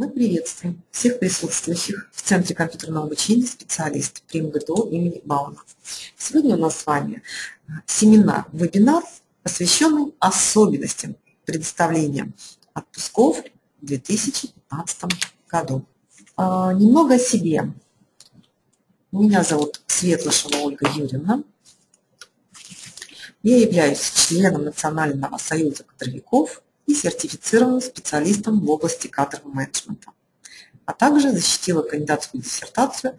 Мы приветствуем всех присутствующих в Центре компьютерного обучения специалистов при МГТУ имени Бауна. Сегодня у нас с вами семинар, вебинар, посвященный особенностям предоставления отпусков в 2015 году. А, немного о себе. Меня зовут Светлышева Ольга Юрьевна. Я являюсь членом Национального союза кадровиков и сертифицированным специалистом в области кадрового менеджмента, а также защитила кандидатскую диссертацию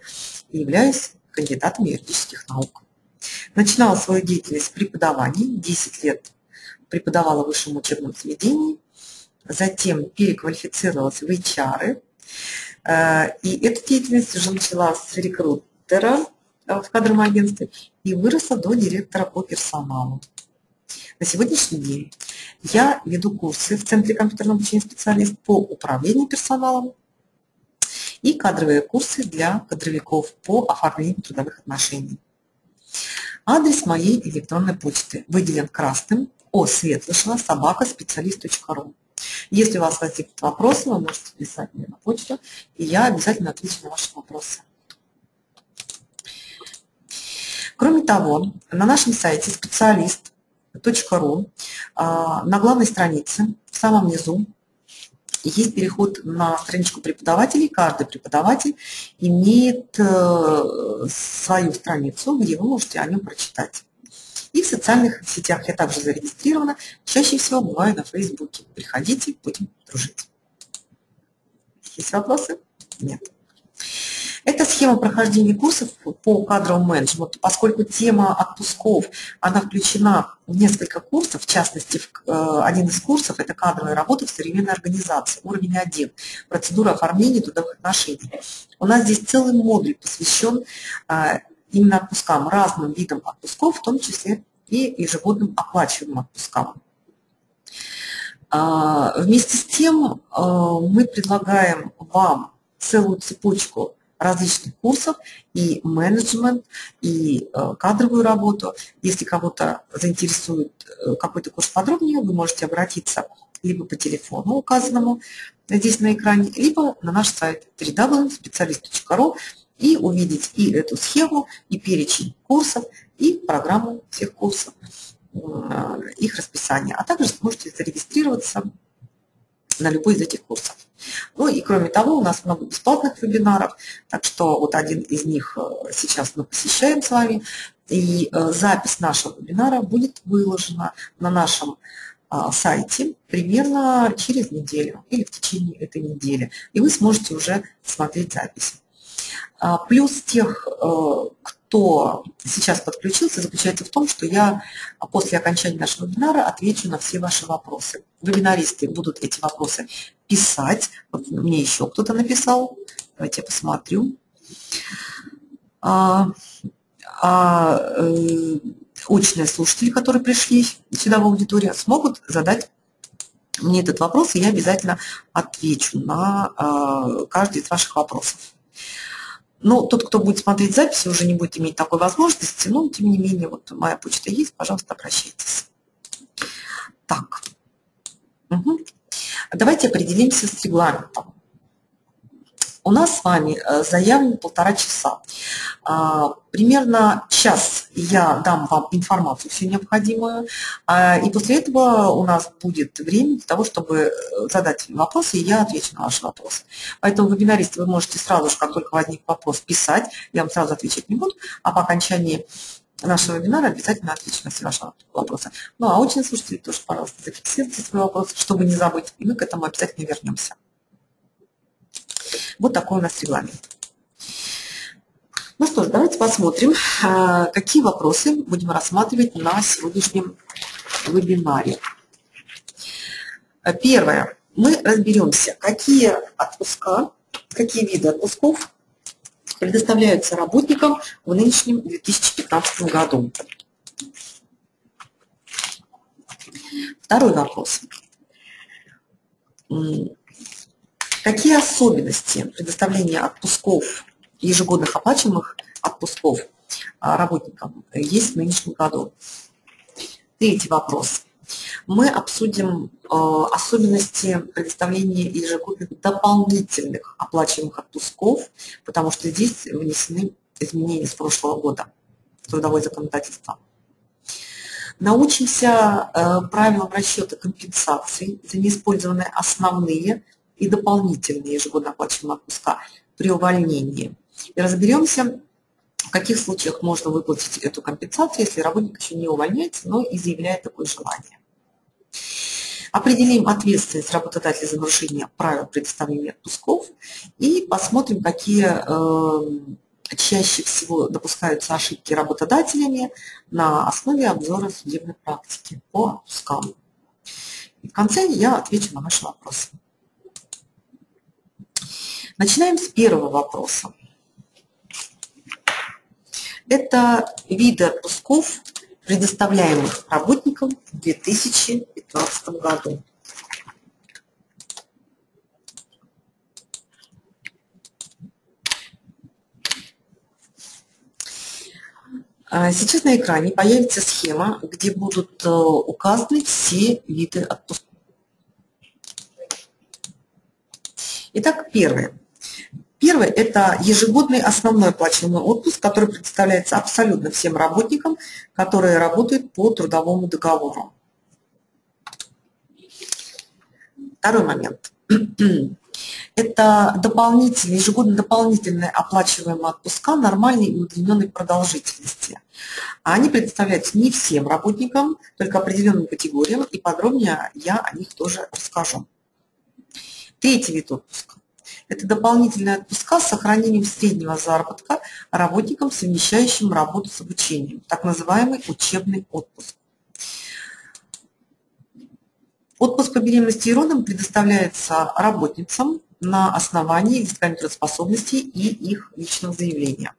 и являюсь кандидатом юридических наук. Начинала свою деятельность в преподавании, 10 лет преподавала в высшем учебном заведении, затем переквалифицировалась в HR, э, и эту деятельность уже начала с рекрутера в кадровом агентстве и выросла до директора по персоналу. На сегодняшний день я веду курсы в Центре компьютерного обучения специалист по управлению персоналом и кадровые курсы для кадровиков по оформлению трудовых отношений. Адрес моей электронной почты выделен красным о светлышева собака специалист.ру. Если у вас возникнут вопросы, вы можете писать мне на почту, и я обязательно отвечу на ваши вопросы. Кроме того, на нашем сайте специалист .ру а, на главной странице в самом низу есть переход на страничку преподавателей. Каждый преподаватель имеет э, свою страницу, где вы можете о нем прочитать. И в социальных сетях я также зарегистрирована. Чаще всего бываю на Фейсбуке. Приходите, будем дружить. Есть вопросы? Нет. Это схема прохождения курсов по кадровому менеджменту, поскольку тема отпусков, она включена в несколько курсов, в частности, в, э, один из курсов – это кадровая работа в современной организации, уровень 1, процедура оформления трудовых отношений. У нас здесь целый модуль посвящен э, именно отпускам, разным видам отпусков, в том числе и ежегодным оплачиваемым отпускам. А, вместе с тем э, мы предлагаем вам целую цепочку различных курсов и менеджмент, и э, кадровую работу. Если кого-то заинтересует э, какой-то курс подробнее, вы можете обратиться либо по телефону, указанному здесь на экране, либо на наш сайт www.specialist.ru и увидеть и эту схему, и перечень курсов, и программу всех курсов, э, их расписание. А также сможете зарегистрироваться на любой из этих курсов. Ну и кроме того, у нас много бесплатных вебинаров, так что вот один из них э, сейчас мы посещаем с вами, и э, запись нашего вебинара будет выложена на нашем а, сайте примерно через неделю или в течение этой недели, и вы сможете уже смотреть запись. А, плюс тех, э, кто кто сейчас подключился, заключается в том, что я после окончания нашего вебинара отвечу на все ваши вопросы. Вебинаристы будут эти вопросы писать. Вот мне еще кто-то написал. Давайте я посмотрю. А, а э, очные слушатели, которые пришли сюда в аудиторию, смогут задать мне этот вопрос, и я обязательно отвечу на э, каждый из ваших вопросов. Но тот, кто будет смотреть записи, уже не будет иметь такой возможности, но тем не менее, вот моя почта есть, пожалуйста, обращайтесь. Так. Угу. Давайте определимся с регламентом. У нас с вами э, заявлено полтора часа. А, примерно час я дам вам информацию всю необходимую, а, и после этого у нас будет время для того, чтобы э, задать вопросы, и я отвечу на ваши вопросы. Поэтому вебинаристы вы можете сразу же, как только возник вопрос, писать, я вам сразу отвечать не буду, а по окончании нашего вебинара обязательно отвечу на все ваши вопросы. Ну а очень слушатели тоже, пожалуйста, зафиксируйте свои вопросы, чтобы не забыть, и мы к этому обязательно вернемся. Вот такой у нас регламент. Ну что ж, давайте посмотрим, а, какие вопросы будем рассматривать на сегодняшнем вебинаре. Первое. Мы разберемся, какие отпуска, какие виды отпусков предоставляются работникам в нынешнем 2015 году. Второй вопрос. Какие особенности предоставления отпусков, ежегодных оплачиваемых отпусков а, работникам есть в нынешнем году? Третий вопрос. Мы обсудим э, особенности предоставления ежегодных дополнительных оплачиваемых отпусков, потому что здесь внесены изменения с прошлого года в трудовое законодательство. Научимся э, правилам расчета компенсаций за неиспользованные основные и дополнительные ежегодно оплачиваемые отпуска при увольнении. И разберемся, в каких случаях можно выплатить эту компенсацию, если работник еще не увольняется, но и заявляет такое желание. Определим ответственность работодателя за нарушение правил предоставления отпусков и посмотрим, какие э, чаще всего допускаются ошибки работодателями на основе обзора судебной практики по отпускам. И в конце я отвечу на ваши вопросы. Начинаем с первого вопроса. Это виды отпусков, предоставляемых работникам в 2015 году. А, сейчас на экране появится схема, где будут э, указаны все виды отпусков. Итак, первое. Первое – это ежегодный основной оплачиваемый отпуск, который предоставляется абсолютно всем работникам, которые работают по трудовому договору. Второй момент. Это дополнительные, ежегодно дополнительные оплачиваемые отпуска нормальной и удлиненной продолжительности. Они предоставляются не всем работникам, только определенным категориям, и подробнее я о них тоже расскажу. Третий вид отпуска. Это дополнительные отпуска с сохранением среднего заработка работникам, совмещающим работу с обучением, так называемый учебный отпуск. Отпуск по беременности и родам предоставляется работницам на основании взыскания трудоспособности и их личного заявления.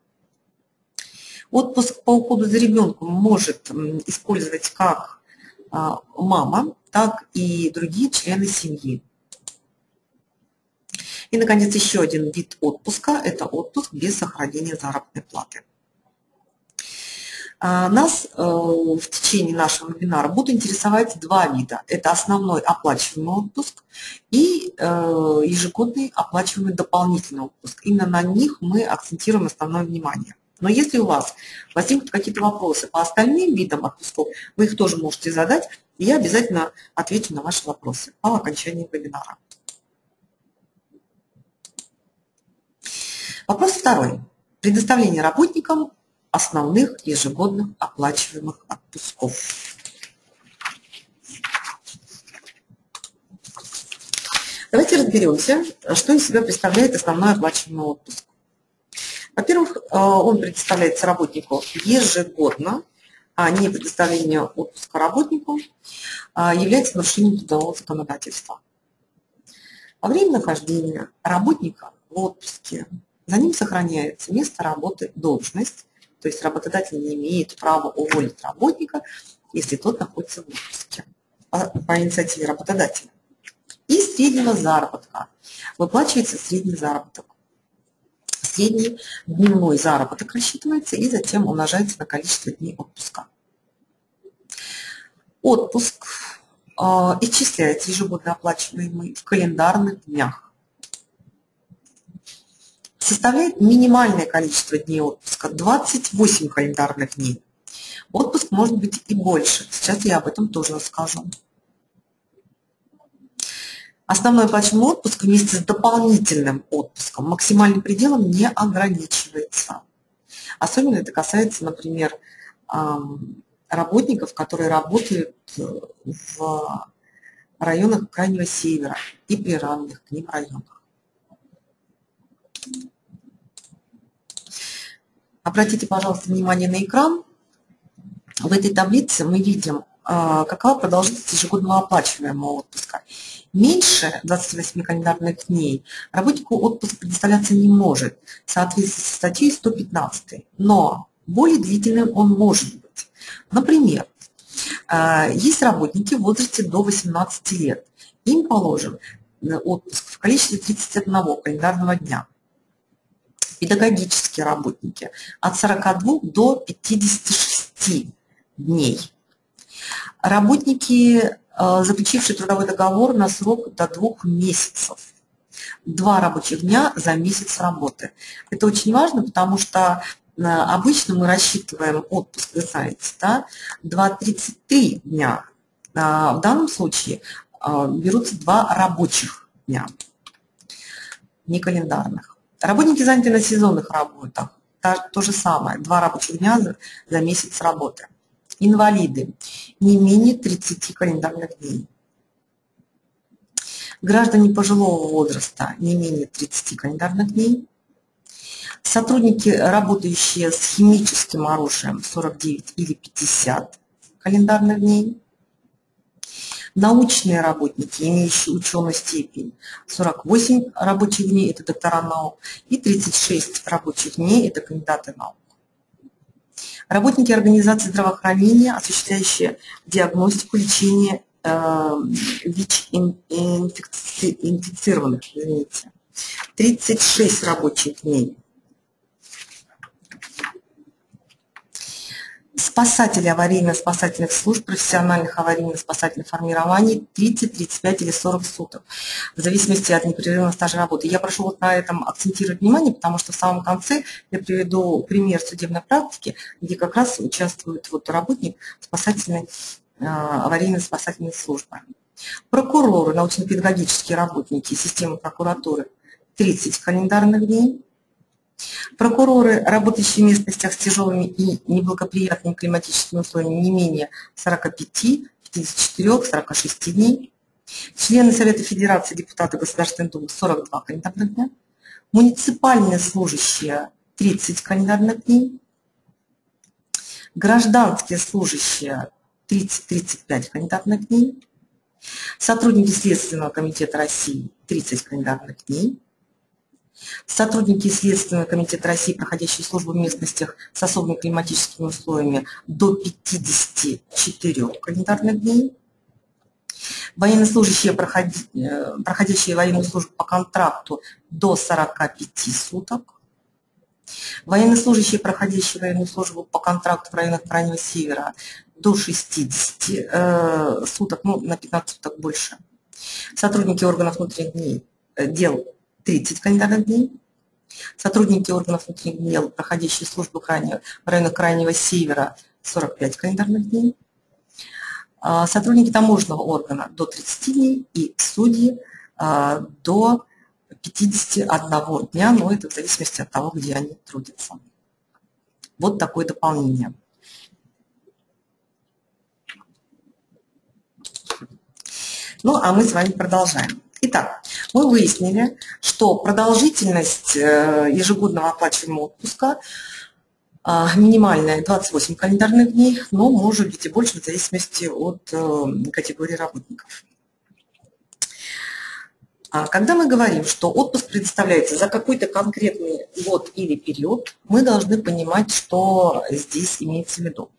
Отпуск по уходу за ребенком может использовать как а, мама, так и другие члены семьи. И, наконец, еще один вид отпуска – это отпуск без сохранения заработной платы. А, нас э, в течение нашего вебинара будут интересовать два вида. Это основной оплачиваемый отпуск и э, ежегодный оплачиваемый дополнительный отпуск. Именно на них мы акцентируем основное внимание. Но если у вас возникнут какие-то вопросы по остальным видам отпусков, вы их тоже можете задать, и я обязательно отвечу на ваши вопросы по окончании вебинара. Вопрос второй. Предоставление работникам основных ежегодных оплачиваемых отпусков. Давайте разберемся, что из себя представляет основной оплачиваемый отпуск. Во-первых, э, он предоставляется работнику ежегодно, а не предоставление отпуска работнику а является нарушением трудового законодательства. Во время нахождения работника в отпуске за ним сохраняется место работы, должность, то есть работодатель не имеет права уволить работника, если тот находится в отпуске по, по инициативе работодателя. И среднего заработка. Выплачивается средний заработок. Средний дневной заработок рассчитывается и затем умножается на количество дней отпуска. Отпуск э, исчисляется ежегодно оплачиваемый в календарных днях составляет минимальное количество дней отпуска – 28 календарных дней. Отпуск может быть и больше. Сейчас я об этом тоже расскажу. Основной оплачиваемый отпуск вместе с дополнительным отпуском максимальным пределом не ограничивается. Особенно это касается, например, работников, которые работают в районах Крайнего Севера и приравненных к ним районах. Обратите, пожалуйста, внимание на экран. В этой таблице мы видим, а, какова продолжительность ежегодного оплачиваемого отпуска. Меньше 28 календарных дней работнику отпуск предоставляться не может в соответствии со статьей 115, но более длительным он может быть. Например, а, есть работники в возрасте до 18 лет. Им положен э, отпуск в количестве 31 календарного дня педагогические работники от 42 до 56 дней. Работники, э, заключившие трудовой договор на срок до двух месяцев. Два рабочих дня за месяц работы. Это очень важно, потому что э, обычно мы рассчитываем отпуск, вы знаете, да, 2-33 дня. А в данном случае э, берутся два рабочих дня, не календарных. Работники заняты на сезонных работах. То же самое, два рабочих дня за, за месяц работы инвалиды не менее 30 календарных дней. Граждане пожилого возраста не менее 30 календарных дней. Сотрудники, работающие с химическим оружием 49 или 50 календарных дней. Научные работники, имеющие ученую степень, 48 рабочих дней – это доктора наук, и 36 рабочих дней – это кандидаты наук. Работники организации здравоохранения, осуществляющие диагностику, лечение э, ВИЧ-инфицированных, извините. 36 рабочих дней. Спасатели аварийно-спасательных служб, профессиональных аварийно-спасательных формирований 30, 35 или 40 суток, в зависимости от непрерывного стажа работы. Я прошу вот на этом акцентировать внимание, потому что в самом конце я приведу пример судебной практики, где как раз участвует вот работник спасательной э, аварийно-спасательной службы. Прокуроры, научно-педагогические работники системы прокуратуры 30 календарных дней, Прокуроры, работающие в местностях с тяжелыми и неблагоприятными климатическими условиями не менее 45, 54, 46 дней. Члены Совета Федерации, депутаты Государственной Думы 42 календарных дня. Муниципальные служащие 30 календарных дней. Гражданские служащие 30-35 календарных дней. Сотрудники Следственного комитета России 30 календарных дней Сотрудники Следственного комитета России, проходящие службу в местностях с особыми климатическими условиями до 54 календарных дней. Военнослужащие, э, проходящие военную службу по контракту до 45 суток. Военнослужащие, проходящие военную службу по контракту в районах Крайнего Севера до 60 э, суток, ну, на 15 суток больше. Сотрудники органов внутренних дел 30 календарных дней. Сотрудники органов внутренних дел, проходящие службу крайнего, в районах Крайнего Севера, 45 календарных дней. А, сотрудники таможенного органа до 30 дней и судьи а, до 51 дня, но это в зависимости от того, где они трудятся. Вот такое дополнение. Ну, а мы с вами продолжаем. Итак, мы выяснили, что продолжительность э, ежегодного оплачиваемого отпуска а, минимальная 28 календарных дней, но может быть и больше в зависимости от э, категории работников. А когда мы говорим, что отпуск предоставляется за какой-то конкретный год или период, мы должны понимать, что здесь имеется в виду.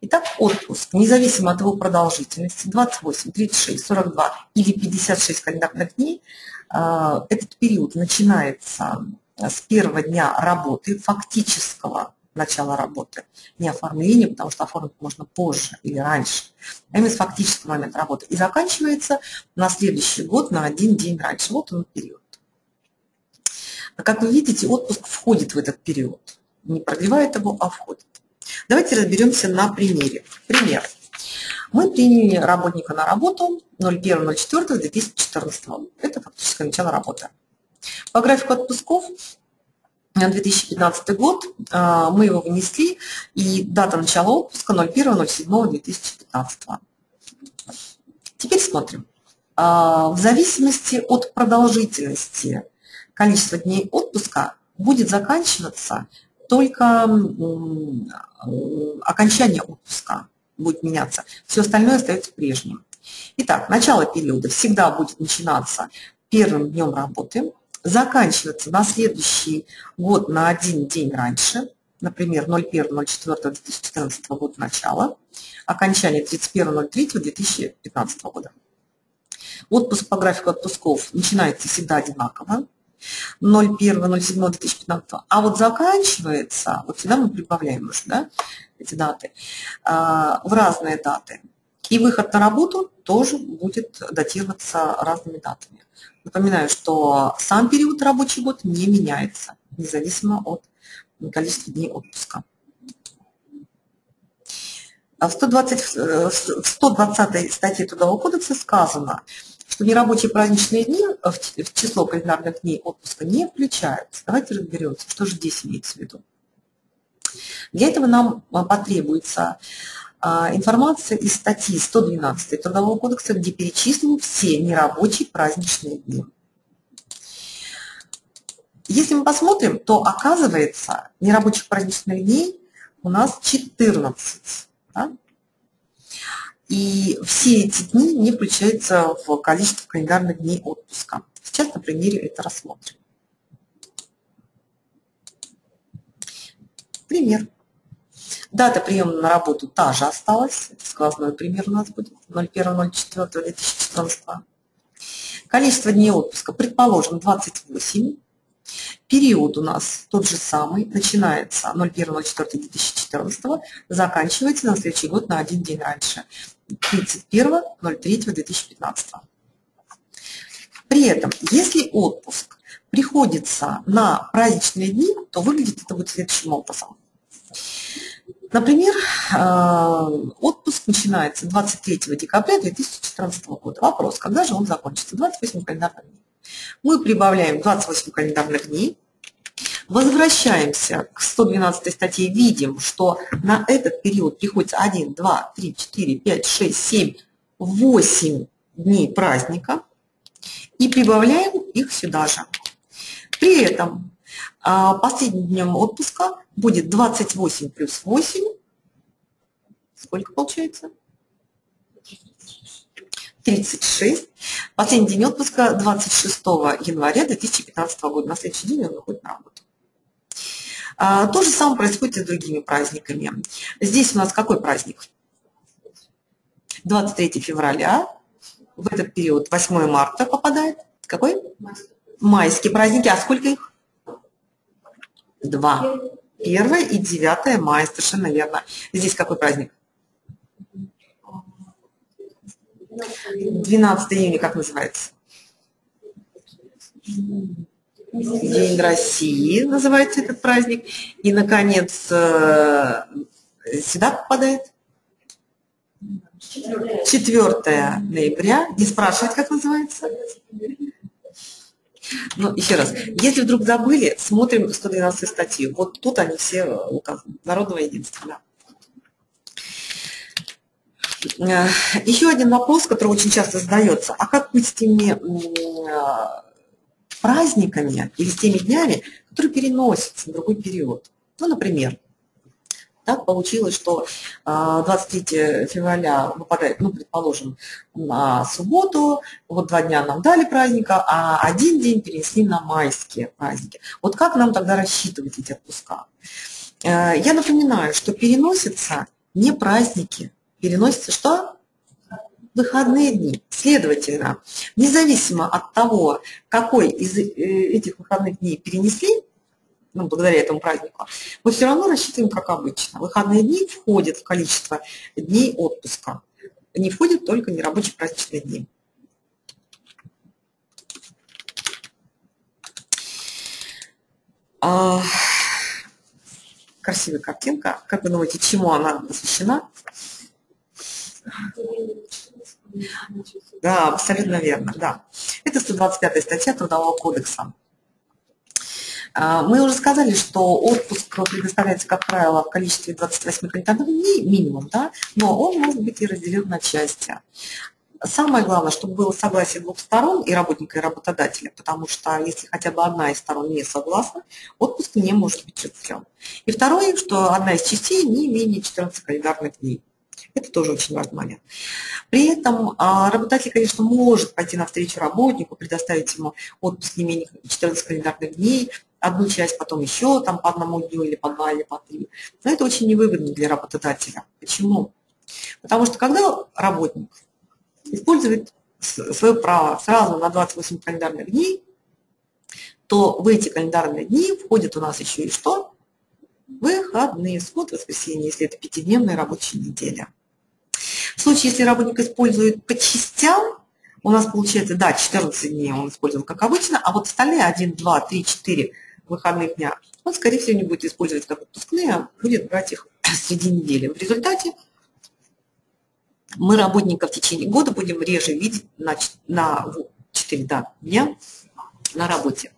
Итак, отпуск, независимо от его продолжительности, 28, 36, 42 или 56 календарных дней, э, этот период начинается с первого дня работы, фактического начала работы, не оформления, потому что оформить можно позже или раньше, а именно с фактического момента работы, и заканчивается на следующий год на один день раньше. Вот он период. Как вы видите, отпуск входит в этот период. Не продлевает его, а входит. Давайте разберемся на примере. Пример. Мы приняли работника на работу 01.04.2014. Это фактическое начало работы. По графику отпусков на 2015 год а, мы его внесли, и дата начала отпуска 01.07.2015. Теперь смотрим. А, в зависимости от продолжительности количества дней отпуска будет заканчиваться только окончание отпуска будет меняться. Все остальное остается прежним. Итак, начало периода всегда будет начинаться первым днем работы, заканчиваться на следующий год на один день раньше, например, 01.04.2014 года начала, окончание 31.03.2015 года. Отпуск по графику отпусков начинается всегда одинаково, 01.07.2015, а вот заканчивается, вот сюда мы прибавляем уже, да, эти даты, а, в разные даты. И выход на работу тоже будет датироваться разными датами. Напоминаю, что сам период рабочий год не меняется, независимо от количества дней отпуска. В 120, в 120 статье Трудового кодекса сказано, что нерабочие праздничные дни в число календарных дней отпуска не включаются. Давайте разберемся, что же здесь имеется в виду. Для этого нам потребуется а, информация из статьи 112 Трудового кодекса, где перечислены все нерабочие праздничные дни. Если мы посмотрим, то оказывается нерабочих праздничных дней у нас 14. Да? И все эти дни не включаются в количество календарных дней отпуска. Сейчас на примере это рассмотрим. Пример. Дата приема на работу та же осталась. Сквозной пример у нас будет. 01.04.2014. Количество дней отпуска, предположим, 28. Период у нас тот же самый, начинается 01.04.2014, заканчивается на следующий год на один день раньше, 31.03.2015. При этом, если отпуск приходится на праздничные дни, то выглядит это будет следующим образом. Например, э, отпуск начинается 23 декабря 2014 года. Вопрос, когда же он закончится? 28 календарных дней. Мы прибавляем 28 календарных дней, возвращаемся к 112 статье, видим, что на этот период приходится 1, 2, 3, 4, 5, 6, 7, 8 дней праздника и прибавляем их сюда же. При этом а, последним днем отпуска будет 28 плюс 8. Сколько получается? 36. Последний день отпуска 26 января 2015 года. На следующий день он выходит на работу. А, то же самое происходит и с другими праздниками. Здесь у нас какой праздник? 23 февраля. В этот период 8 марта попадает. Какой? Майские праздники. А сколько их? Два. Первое и 9 мая, совершенно верно. Здесь какой праздник? 12 июня, как называется? День России называется этот праздник. И, наконец, э, сюда попадает 4 ноября. Не спрашивает, как называется? Ну, еще раз, если вдруг забыли, смотрим 112 статью. Вот тут они все указаны. Народного единства, да. Э, еще один вопрос, который очень часто задается. А как быть с теми э, праздниками или с теми днями, которые переносятся на другой период? Ну, например, так получилось, что 23 а, февраля выпадает, ну, предположим, на субботу, вот два дня нам дали праздника, а один день перенесли на майские праздники. Вот как нам тогда рассчитывать эти отпуска? Э, я напоминаю, что переносятся не праздники, переносятся что? Выходные дни. Следовательно, независимо от того, какой из э, этих выходных дней перенесли, ну, благодаря этому празднику, мы все равно рассчитываем как обычно. Выходные дни входят в количество дней отпуска. Не входят только нерабочие праздничные дни. А, красивая картинка. Как вы думаете, чему она посвящена? Да, абсолютно верно, да. Это 125 статья Трудового кодекса. А, мы уже сказали, что отпуск предоставляется, как правило, в количестве 28 календарных дней минимум, да, но он может быть и разделен на части. Самое главное, чтобы было согласие двух сторон, и работника, и работодателя, потому что если хотя бы одна из сторон не согласна, отпуск не может быть разделен. И второе, что одна из частей не менее 14 календарных дней. Это тоже очень важный момент. При этом а, работодатель, конечно, может пойти навстречу работнику, предоставить ему отпуск не менее 14 календарных дней, одну часть, потом еще там по одному дню или по два, или по три. Но это очень невыгодно для работодателя. Почему? Потому что когда работник использует свое право сразу на 28 календарных дней, то в эти календарные дни входит у нас еще и что? Выходные, суббота, воскресенье, если это пятидневная рабочая неделя. Случае, если работник использует по частям, у нас получается, да, 14 дней он использовал как обычно, а вот остальные 1, 2, 3, 4 выходных дня, он, скорее всего, не будет использовать как отпускные, а будет брать их среди недели. В результате мы работника в течение года будем реже видеть на, на 4 да, дня на работе.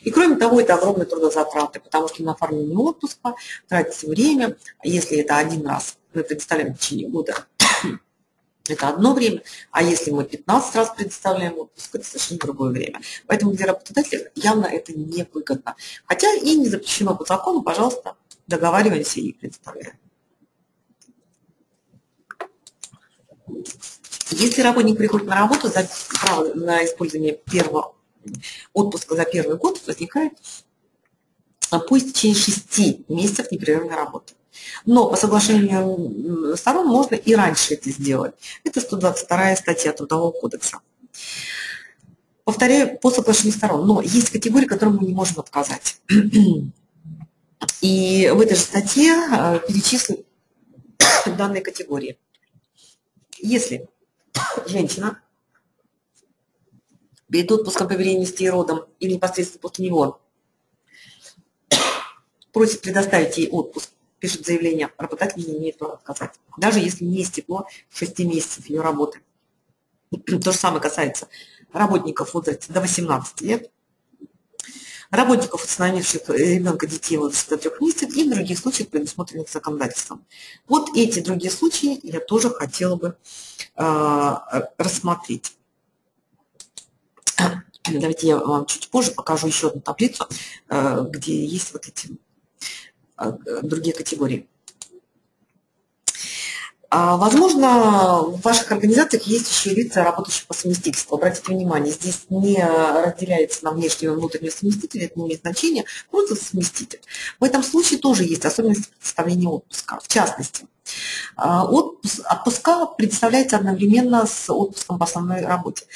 И кроме того, это огромные трудозатраты, потому что на оформление отпуска тратится время, если это один раз мы предоставляем в течение года, это одно время, а если мы 15 раз предоставляем отпуск, это совершенно другое время. Поэтому для работодателя явно это невыгодно. Хотя и не запрещено по закону, пожалуйста, договариваемся и предоставляем. Если работник приходит на работу, за право на использование первого отпуска за первый год возникает по истечении 6 месяцев непрерывной работы. Но по соглашению сторон можно и раньше это сделать. Это 122 статья Трудового кодекса. Повторяю, по соглашению сторон. Но есть категории, которым мы не можем отказать. И в этой же статье э, перечислены данные категории. Если женщина перед отпуском по беременности и родом или непосредственно после него просит предоставить ей отпуск, пишет заявление, работодатель не имеет права отказать, даже если не истекло 6 месяцев ее работы. То же самое касается работников в возрасте до 18 лет, работников, установивших ребенка детей в возрасте до 3 месяцев и других случаях, предусмотренных законодательством. Вот эти другие случаи я тоже хотела бы э, рассмотреть. Давайте я вам чуть позже покажу еще одну таблицу, э, где есть вот эти другие категории. А, возможно, в ваших организациях есть еще лица, работающие по совместительству. Обратите внимание, здесь не разделяется на внешнего и внутреннего совместителя, это не имеет значения, просто совместитель. В этом случае тоже есть особенности представления отпуска. В частности, а, отпуск, отпуска представляется одновременно с отпуском по основной работе.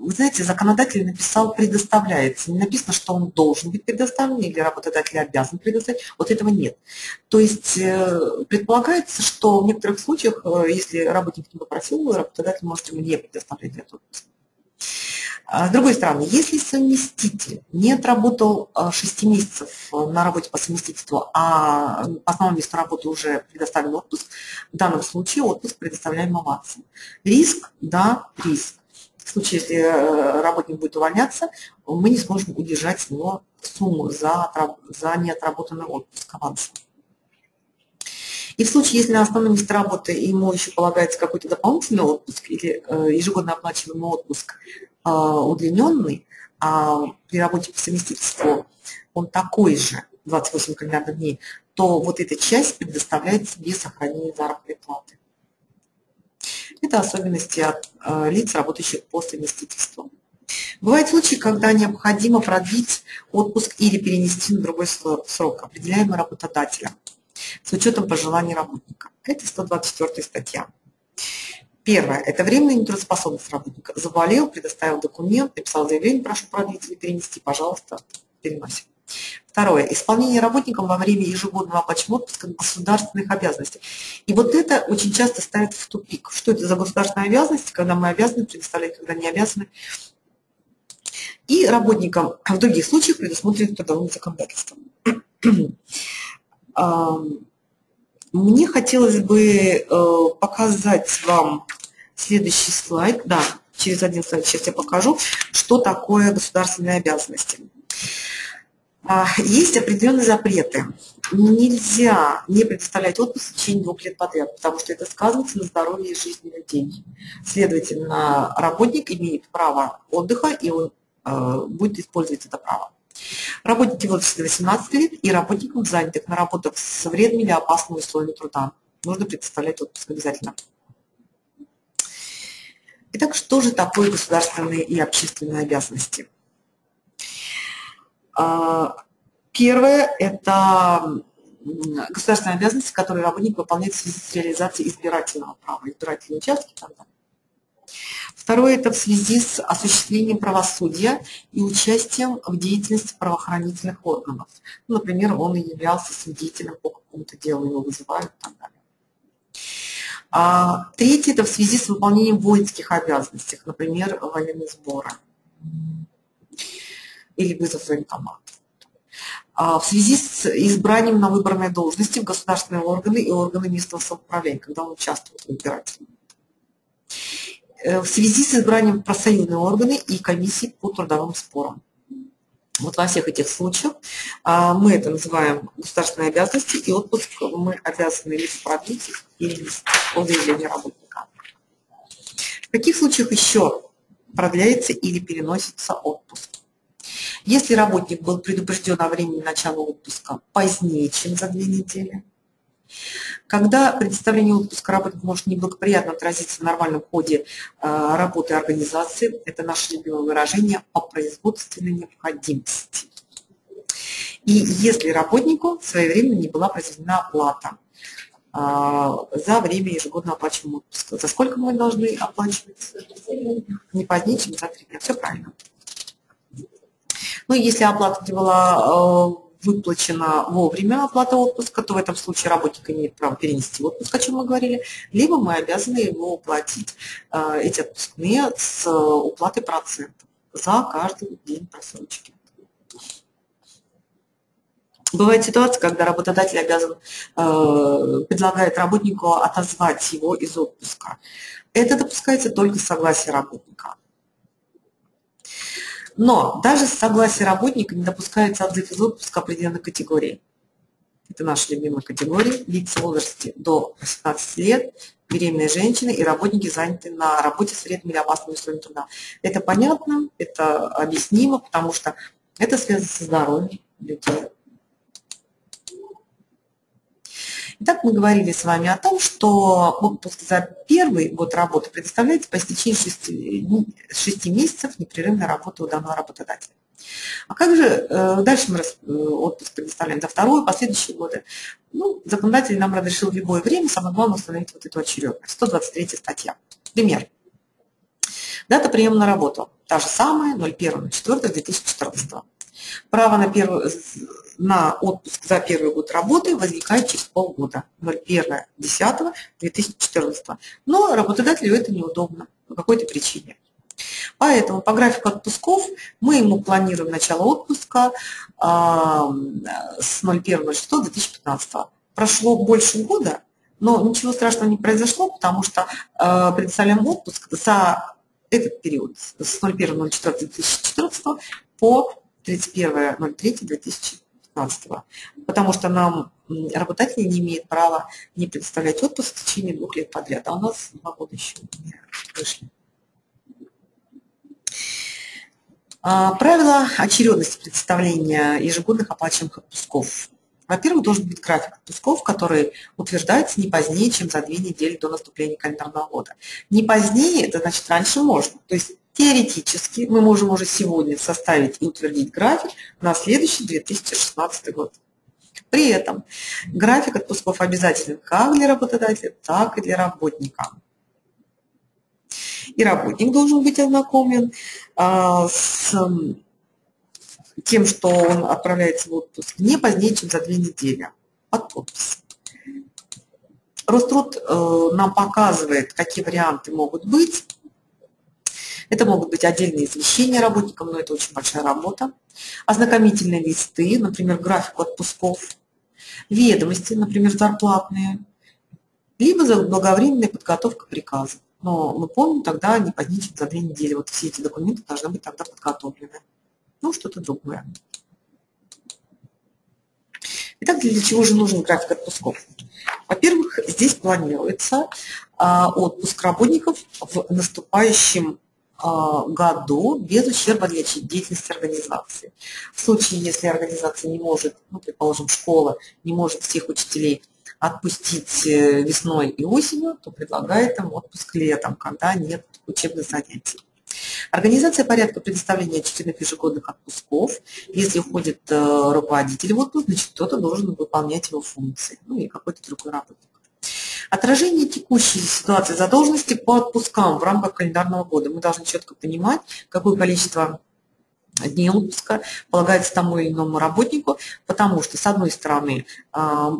Вы знаете, законодатель написал «предоставляется». Не написано, что он должен быть предоставлен или работодатель обязан предоставить. Вот этого нет. То есть э, предполагается, что в некоторых случаях, э, если работник не попросил, работодатель может ему не предоставлять этот отпуск. А с другой стороны, если совместитель не отработал 6 месяцев на работе по совместительству, а по основному месту работы уже предоставлен отпуск, в данном случае отпуск предоставляем авансом. Риск, да, риск. В случае, если э, работник будет увольняться, мы не сможем удержать с сумму за, за неотработанный отпуск авансом. И в случае, если на основном месте работы ему еще полагается какой-то дополнительный отпуск или э, ежегодно оплачиваемый отпуск э, удлиненный, а при работе по совместительству он такой же, 28 календарных дней, то вот эта часть предоставляется без сохранения заработной платы. Это особенности от э, лиц, работающих по совместительству. Бывают случаи, когда необходимо продлить отпуск или перенести на другой срок, определяемый работодателем, с учетом пожеланий работника. Это 124 статья. Первое – это временная нетрудоспособность работника. Заболел, предоставил документ, написал заявление, прошу продлить или перенести, пожалуйста, переносим. Второе. Исполнение работникам во время ежегодного оплачивания отпуска государственных обязанностей. И вот это очень часто ставит в тупик. Что это за государственные обязанности, когда мы обязаны предоставлять, когда не обязаны. И работникам в других случаях предусмотрено трудовым законодательством. Мне хотелось бы э, показать вам следующий слайд. Да, через один слайд сейчас я покажу, что такое государственные обязанности. А, есть определенные запреты. Нельзя не предоставлять отпуск в течение двух лет подряд, потому что это сказывается на здоровье и жизни людей. Следовательно, работник имеет право отдыха, и он э, будет использовать это право. Работники в возрасте 18 лет и работникам, занятых на работах с вредными или опасными условиями труда. Нужно предоставлять отпуск обязательно. Итак, что же такое государственные и общественные обязанности? А, первое – это государственные обязанности, которые работник выполняет в связи с реализацией избирательного права, избирательные участки и так далее. Второе – это в связи с осуществлением правосудия и участием в деятельности правоохранительных органов. Ну, например, он являлся свидетелем по какому-то делу, его вызывают и так далее. А третье – это в связи с выполнением воинских обязанностей, например, военные сборы или вызов военкомат. А в связи с избранием на выбранной должности в государственные органы и органы местного самоуправления, когда он участвует в избирательном. Э, в связи с избранием в профсоюзные органы и комиссии по трудовым спорам. Вот во всех этих случаях а, мы это называем государственные обязанности, и отпуск мы обязаны либо продлить или по заявлению работника. В каких случаях еще продляется или переносится отпуск? Если работник был предупрежден о времени начала отпуска позднее, чем за две недели, когда предоставление отпуска работник может неблагоприятно отразиться в нормальном ходе э, работы организации, это наше любимое выражение по производственной необходимости. И если работнику своевременно не была произведена оплата э, за время ежегодно оплачиваемого отпуска. За сколько мы должны оплачивать? Не позднее, чем за три дня. Все правильно. Ну, если оплата не была э, выплачена вовремя оплата отпуска, то в этом случае работник имеет право перенести отпуск, о чем мы говорили, либо мы обязаны его уплатить, э, эти отпускные, с уплатой процентов за каждый день просрочки. Бывает ситуация, когда работодатель обязан, э, предлагает работнику отозвать его из отпуска. Это допускается только с согласия работника. Но даже с согласия работника не допускается отзыв из отпуска определенной категории. Это наша любимая категория. Лица в возрасте до 18 лет, беременные женщины и работники, заняты на работе с вредными или опасными условиями труда. Это понятно, это объяснимо, потому что это связано со здоровьем людей. Итак, мы говорили с вами о том, что отпуск за первый год работы предоставляется по истечении 6, 6 месяцев непрерывной работы у данного работодателя. А как же э, дальше мы э, отпуск предоставляем за второй, последующие годы? Ну, законодатель нам разрешил в любое время, самое главное установить вот эту очередность. 123 статья. Пример. Дата приема на работу. Та же самая, 01.04.2014. Право на, первый, на отпуск за первый год работы возникает через полгода, 01.10.2014. Но работодателю это неудобно по какой-то причине. Поэтому по графику отпусков мы ему планируем начало отпуска э, с 01.06.2015. Прошло больше года, но ничего страшного не произошло, потому что э, предоставляем отпуск за этот период с 01.04.2014 по 31.03.2015, потому что нам работодатели не имеют права не предоставлять отпуск в течение двух лет подряд, а у нас два года еще не вышли. А, правила очередности представления ежегодных оплачиваемых отпусков. Во-первых, должен быть график отпусков, который утверждается не позднее, чем за две недели до наступления календарного года. Не позднее, это значит раньше можно. То есть Теоретически мы можем уже сегодня составить и утвердить график на следующий 2016 год. При этом график отпусков обязателен как для работодателя, так и для работника. И работник должен быть ознакомлен а, с тем, что он отправляется в отпуск не позднее, чем за две недели от подписи. Роструд э, нам показывает, какие варианты могут быть это могут быть отдельные извещения работникам, но это очень большая работа. Ознакомительные листы, например, график отпусков, ведомости, например, зарплатные, либо заблаговременная подготовка приказа. Но мы помним, тогда не чем за две недели. Вот все эти документы должны быть тогда подготовлены. Ну, что-то другое. Итак, для чего же нужен график отпусков? Во-первых, здесь планируется а, отпуск работников в наступающем году без ущерба для деятельности организации. В случае, если организация не может, ну, предположим, школа не может всех учителей отпустить э, весной и осенью, то предлагает им отпуск летом, когда нет учебных занятий. Организация порядка предоставления очередных ежегодных отпусков. Если уходит э, руководитель в отпуск, значит кто-то должен выполнять его функции, ну и какой-то другой работник. Отражение текущей ситуации задолженности по отпускам в рамках календарного года. Мы должны четко понимать, какое количество дней отпуска полагается тому или иному работнику, потому что, с одной стороны, а,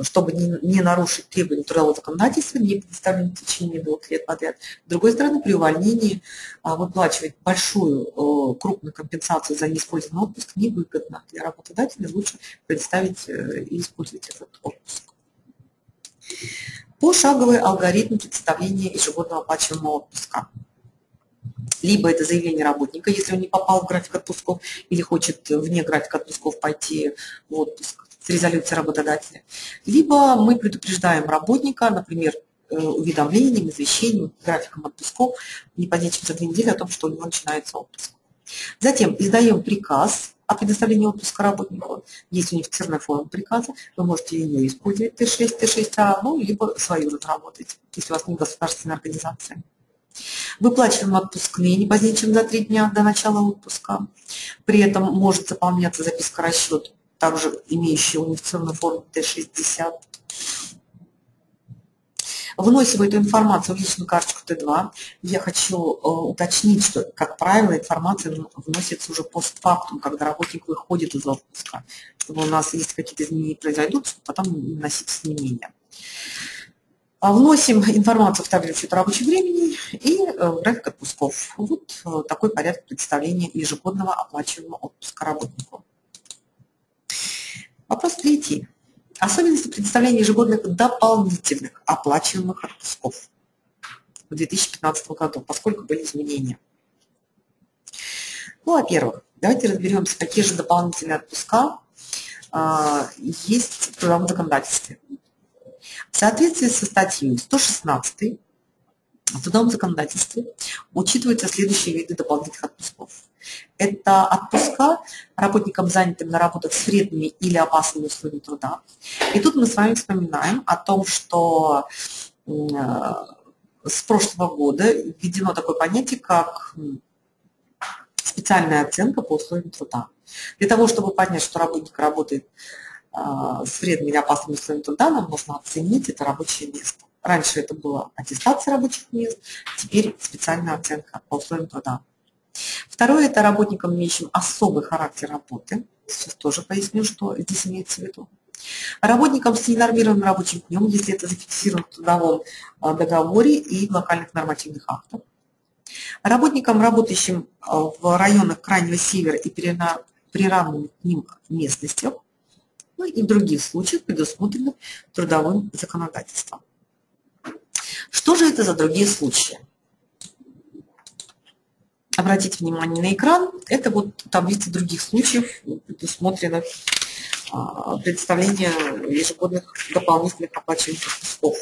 чтобы не, нарушить требования трудового законодательства, не предоставлены в течение двух лет подряд. С другой стороны, при увольнении а, выплачивать большую, крупную компенсацию за неиспользованный отпуск невыгодно. Для работодателя лучше предоставить э, и использовать этот отпуск. Пошаговый алгоритм представления ежегодного оплачиваемого отпуска либо это заявление работника, если он не попал в график отпусков или хочет вне графика отпусков пойти в отпуск с резолюцией работодателя, либо мы предупреждаем работника, например, э, уведомлением, извещением, графиком отпусков не позднее, чем за две недели о том, что у него начинается отпуск. Затем издаем приказ о предоставлении отпуска работнику. Есть унифицированная форма приказа, вы можете ее использовать Т6, Т6А, ну, либо свою разработать, если у вас не государственная организация. Выплачиваем отпускные не позднее, чем за три дня до начала отпуска. При этом может заполняться записка расчет, также имеющая унифицированную форму Т-60. Вносим эту информацию в личную карточку Т2. Я хочу э, уточнить, что, как правило, информация вносится уже постфактум, когда работник выходит из отпуска, чтобы у нас, если какие-то изменения произойдут, потом вносить изменения. А, вносим информацию в таблицу рабочего времени и э, график отпусков. Вот э, такой порядок представления ежегодного оплачиваемого отпуска работнику. Вопрос третий. Особенности предоставления ежегодных дополнительных оплачиваемых отпусков в 2015 году, поскольку были изменения. Ну, во-первых, давайте разберемся, какие же дополнительные отпуска а, есть в трудовом законодательстве. В соответствии со статьей 116 в трудовом законодательстве учитываются следующие виды дополнительных отпусков. Это отпуска работникам, занятым на работах с вредными или опасными условиями труда. И тут мы с вами вспоминаем о том, что э, с прошлого года введено такое понятие, как специальная оценка по условиям труда. Для того, чтобы понять, что работник работает а, с вредными или опасными условиями труда, нам нужно оценить это рабочее место. Раньше это была аттестация рабочих мест, теперь специальная оценка по условиям труда. Второе – это работникам, имеющим особый характер работы. Сейчас тоже поясню, что здесь имеется в виду. Работникам с ненормированным рабочим днем, если это зафиксировано в трудовом а, договоре и в локальных нормативных актах. Работникам, работающим а, в районах Крайнего Севера и приравненных к ним местностях, ну и в других случаях, предусмотренных трудовым законодательством. Что же это за другие случаи? Обратите внимание на экран. Это вот таблица других случаев, предусмотренных а, представления ежегодных дополнительных оплачиваемых отпусков.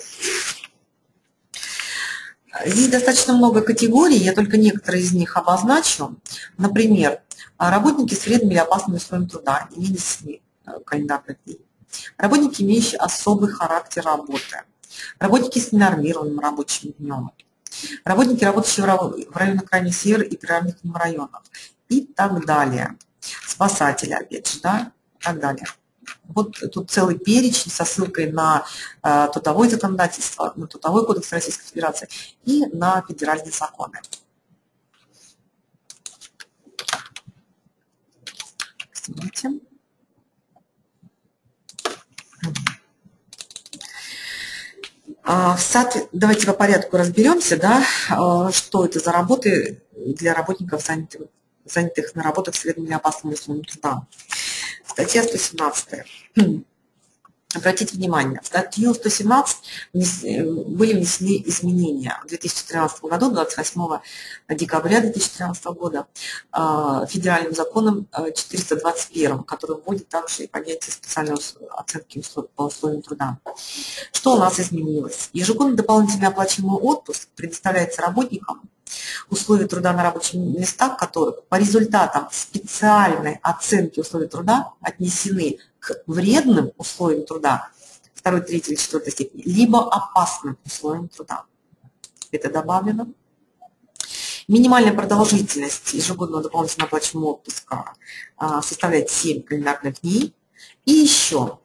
Здесь достаточно много категорий, я только некоторые из них обозначу. Например, работники с вредными или опасными условиями труда, не нанесены Э, календарных дней. Работники, имеющие особый характер работы. Работники с ненормированным рабочим днем. Работники, работающие в районах Крайний Север и приравненных к ним районах. И так далее. Спасатели, опять же, да, и так далее. Вот тут целый перечень со ссылкой на э, трудовое законодательство, на трудовой кодекс Российской Федерации и на федеральные законы. Извините. Давайте по порядку разберемся, да, а, что это за работы для работников, занятых, занятых на работах с вредными опасными условиями труда. Статья 117. Обратите внимание, в статью 117 э, были внесены изменения в 2013 году, 28 декабря 2013 года, а, федеральным законом 421, э, который вводит также и понятие специальной оценки по условиям труда. Что у нас изменилось? Ежегодно дополнительный оплачиваемый отпуск предоставляется работникам, условия труда на рабочих местах которых по результатам специальной оценки условий труда отнесены к вредным условиям труда второй, третьей или четвертой степени, либо опасным условиям труда. Это добавлено. Минимальная продолжительность ежегодного дополнительного оплачиваемого отпуска а, составляет 7 календарных дней. И еще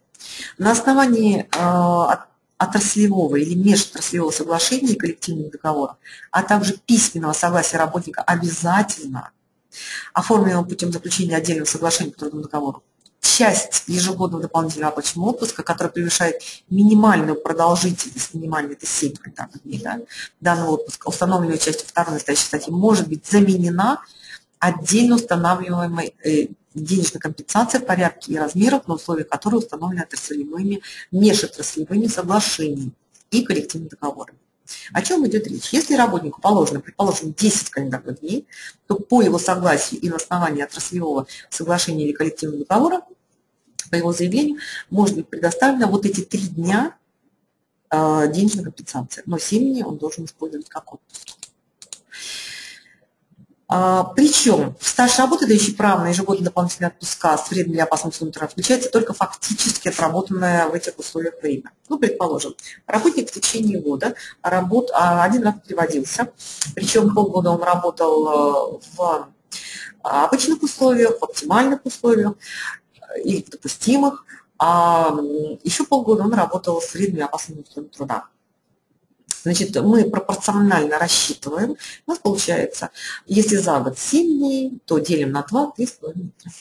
на основании а, отраслевого или межотраслевого соглашения и коллективных договоров, а также письменного согласия работника обязательно оформленного путем заключения отдельного соглашения по трудовому договору, часть ежегодного дополнительного оплачиваемого отпуска, который превышает минимальную продолжительность, минимальная это 7 календарных дней да, данного отпуска, установленную частью второй настоящей статьи, может быть заменена отдельно устанавливаемой э, денежной компенсацией в порядке и размерах, на условиях которой установлены отраслевыми, межотраслевыми соглашениями и коллективными договорами. О чем идет речь? Если работнику положено, предположим, 10 календарных дней, то по его согласию и на основании отраслевого соглашения или коллективного договора, по его заявлению, может быть предоставлено вот эти три дня э, денежной компенсации. Но 7 дней он должен использовать как отпуск. А, Причем стаж работы, дающий право на ежегодные дополнительные отпуска с вредными или опасными условиями включается только фактически отработанное в этих условиях время. Ну, предположим, работник в течение года работ, а, один раз переводился, причем полгода он работал э, в обычных условиях, в оптимальных условиях или в допустимых, а еще полгода он работал с вредными и опасными условиями труда. Значит, мы пропорционально рассчитываем. У нас получается, если за год 7 дней, то делим на 2, 3,5 метра.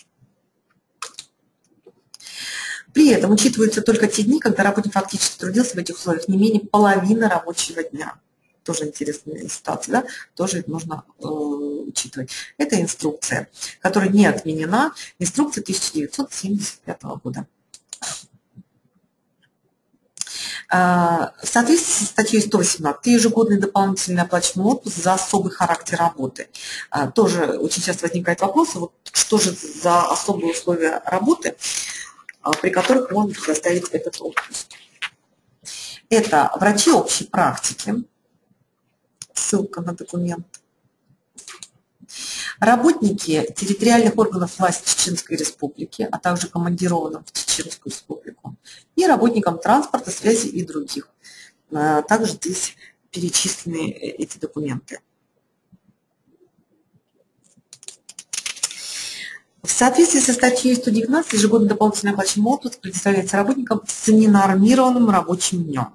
При этом учитываются только те дни, когда работник фактически трудился в этих условиях не менее половины рабочего дня. Тоже интересная ситуация, да? Тоже нужно э, учитывать. Это инструкция, которая не отменена. Инструкция 1975 года. А, в соответствии со статьей 118 ты ежегодный дополнительный оплачиваемый отпуск за особый характер работы. А, тоже очень часто возникает вопрос, вот что же за особые условия работы, а, при которых можно предоставить этот отпуск. Это врачи общей практики, ссылка на документ, Работники территориальных органов власти Чеченской Республики, а также командированным в Чеченскую Республику, и работникам транспорта, связи и других. А, также здесь перечислены э, эти документы. В соответствии со статьей 119 ежегодно дополнительный оплачиваемый отпуск предоставляется работникам с ненормированным рабочим днем.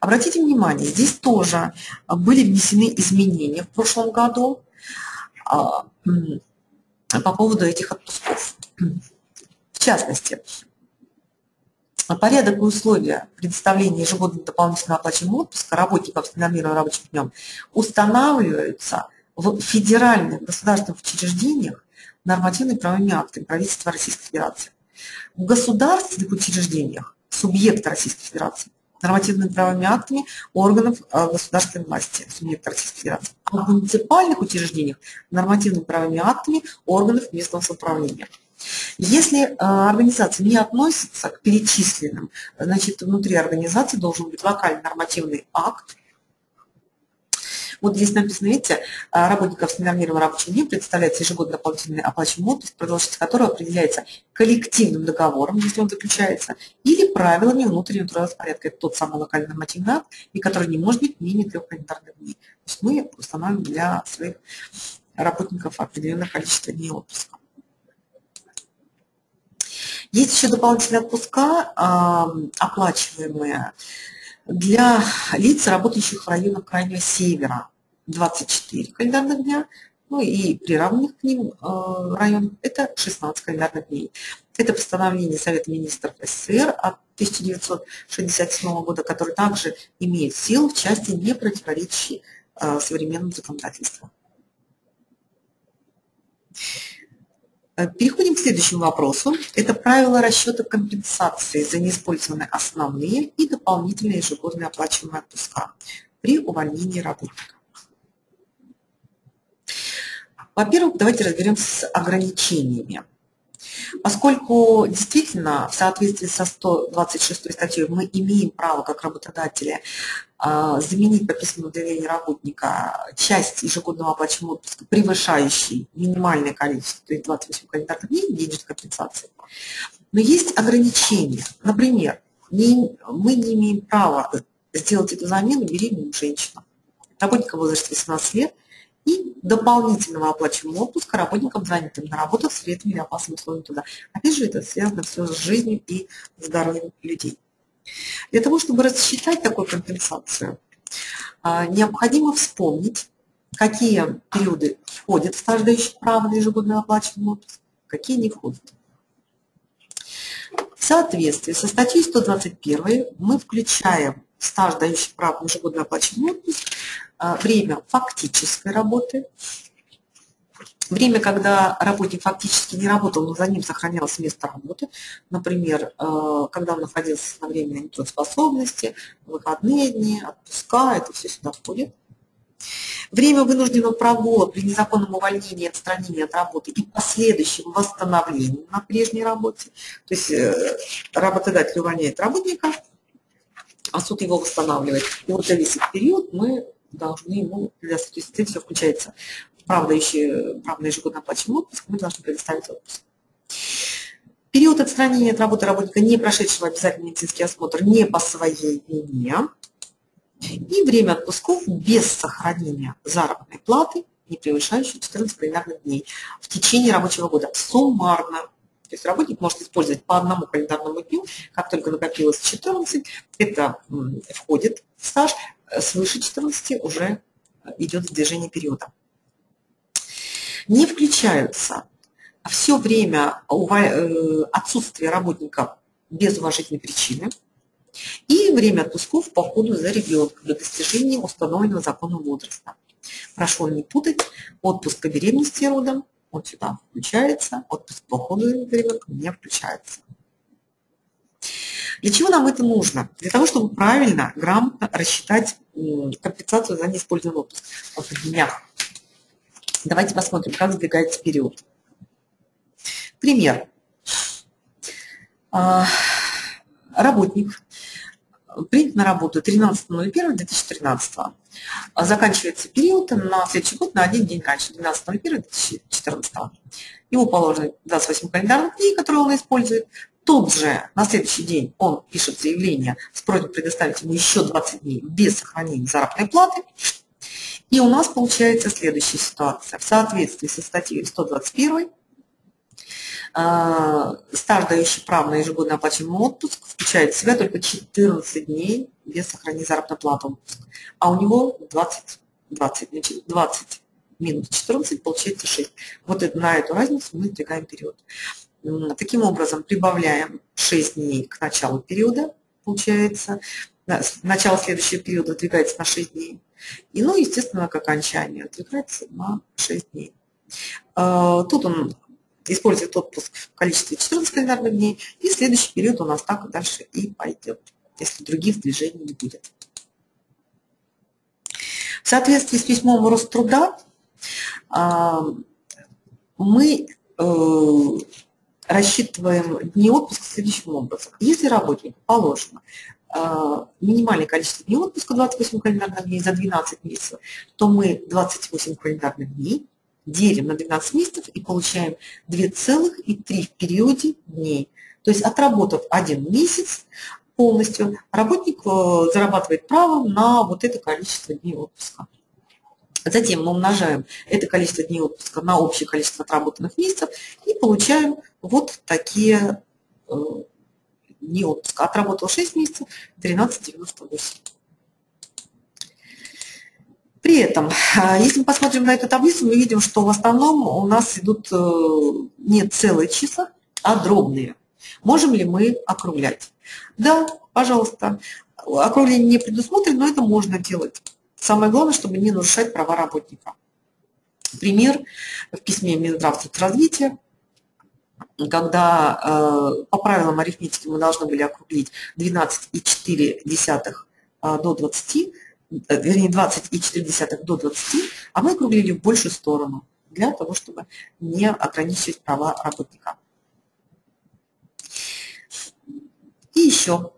Обратите внимание, здесь тоже были внесены изменения в прошлом году по поводу этих отпусков. В частности, порядок и условия предоставления ежегодного дополнительного оплачиваемого отпуска работников с нормированным рабочим днем устанавливаются в федеральных государственных учреждениях нормативными правовыми актами правительства Российской Федерации. В государственных учреждениях субъекта Российской Федерации нормативными правовыми актами органов э, государственной власти субъекта Российской Федерации. А в муниципальных учреждениях нормативными правовыми актами органов местного самоуправления. Если э, организация не относится к перечисленным, значит, внутри организации должен быть локальный нормативный акт, вот здесь написано, видите, а, работников с ненормированным рабочим днем представляется ежегодно дополнительный оплачиваемый отпуск, продолжительность которого определяется коллективным договором, если он заключается, или правилами внутреннего трудового порядка. Это тот самый локальный нормативный акт, и который не может быть менее трех календарных дней. То есть мы устанавливаем для своих работников определенное количество дней отпуска. Есть еще дополнительные отпуска, оплачиваемые для лиц, работающих в районах Крайнего Севера. 24 календарных дня, ну и приравненных к ним э, районах это 16 календарных дней. Это постановление Совета министров СССР от 1967 года, который также имеет силу в части, не противоречащей э, современному законодательству. Э, переходим к следующему вопросу. Это правило расчета компенсации за неиспользованные основные и дополнительные ежегодные оплачиваемые отпуска при увольнении работника. Во-первых, давайте разберемся с ограничениями. Поскольку действительно в соответствии со 126 статьей мы имеем право как работодатели а, заменить прописанное удаление работника часть ежегодного оплачиваемого отпуска, превышающей минимальное количество, то есть 28 календарных дней денежной компенсации. Но есть ограничения. Например, мы не имеем права сделать эту замену беременным женщинам. Работника в возрасте 18 лет и дополнительного оплачиваемого отпуска работникам, занятым на работах с вредными или опасными условиями труда. Опять же, это связано все с жизнью и здоровьем людей. Для того, чтобы рассчитать такую компенсацию, а, необходимо вспомнить какие периоды входят в стаж дающих право на ежегодный оплачиваемый отпуск, какие не входят. В соответствии со статьей 121 мы включаем стаж дающий право на ежегодный оплачиваемый отпуск время фактической работы, время, когда работник фактически не работал, но за ним сохранялось место работы, например, а, когда он находился на временной нетрудоспособности, выходные дни, отпуска, это все сюда входит. Время вынужденного прогула при незаконном увольнении, отстранении от работы и последующем восстановлении на прежней работе. То есть э, работодатель увольняет работника, а суд его восстанавливает. И вот за весь этот период мы должны ему, для соответствия все включается в правдающий, правда ежегодно оплачиваемый отпуск, мы должны предоставить отпуск. Период отстранения от работы работника, не прошедшего обязательный медицинский осмотр, не по своей вине, и время отпусков без сохранения заработной платы, не превышающей 14 календарных дней в течение рабочего года, суммарно. То есть работник может использовать по одному календарному дню, как только накопилось 14, это входит в стаж, свыше 14 уже идет движение периода. Не включаются все время э, отсутствия работника без уважительной причины – и время отпусков по ходу за ребенком до достижения установленного законом возраста. Прошу не путать, отпуск по беременности родом, он сюда включается, отпуск по ходу за ребенком не включается. Для чего нам это нужно? Для того, чтобы правильно, грамотно рассчитать компенсацию за неиспользованный отпуск в днях. Давайте посмотрим, как сдвигается период. Пример. А, работник принят на работу 13.01.2013. Заканчивается период на следующий год на один день раньше, 12.01.2014. Ему положено 28 календарных дней, которые он использует. Тут же на следующий день он пишет заявление с просьбой предоставить ему еще 20 дней без сохранения заработной платы. И у нас получается следующая ситуация. В соответствии со статьей 121 а, стаж, дающий право на ежегодный оплачиваемый отпуск, включает в себя только 14 дней без сохранения заработной платы. А у него 20, 20, значит, 20 минус 14 получается 6. Вот на эту разницу мы сдвигаем период. Таким образом, прибавляем 6 дней к началу периода, получается, начало следующего периода двигается на 6 дней. И, ну, естественно, к окончанию двигается на 6 дней. А, тут он использует отпуск в количестве 14 календарных дней, и следующий период у нас так дальше и пойдет, если других движений не будет. В соответствии с письмом Роструда а, мы э, рассчитываем дни отпуска следующим образом. Если работнику положено а, минимальное количество дней отпуска 28 календарных дней за 12 месяцев, то мы 28 календарных дней делим на 12 месяцев и получаем 2,3 в периоде дней. То есть отработав один месяц полностью, работник э, зарабатывает право на вот это количество дней отпуска. Затем мы умножаем это количество дней отпуска на общее количество отработанных месяцев и получаем вот такие э, дни отпуска. Отработал 6 месяцев, 13,98. При этом, а, если мы посмотрим на эту таблицу, мы видим, что в основном у нас идут э, не целые числа, а дробные. Можем ли мы округлять? Да, пожалуйста. Округление не предусмотрено, но это можно делать. Самое главное, чтобы не нарушать права работника. Пример в письме Минздрав развития, когда э, по правилам арифметики мы должны были округлить 12,4 э, до 20, Э, вернее, 20,4 до 20, а мы округлили в большую сторону для того, чтобы не ограничивать права работника. И еще.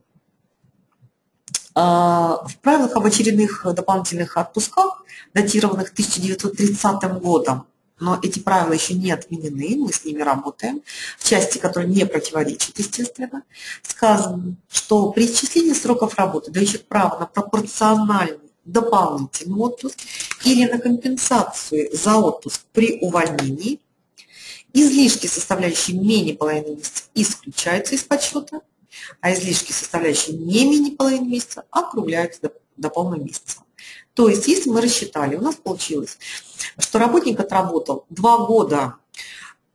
В правилах об очередных дополнительных отпусках, датированных 1930 годом, но эти правила еще не отменены, мы с ними работаем, в части, которая не противоречит, естественно, сказано, что при исчислении сроков работы, дающих право на пропорциональный дополнительный отпуск или на компенсацию за отпуск при увольнении, излишки, составляющие менее половины месяца, исключаются из подсчета, а излишки, составляющие не менее половины месяца, округляются до, до полного месяца. То есть, если мы рассчитали, у нас получилось, что работник отработал 2 года,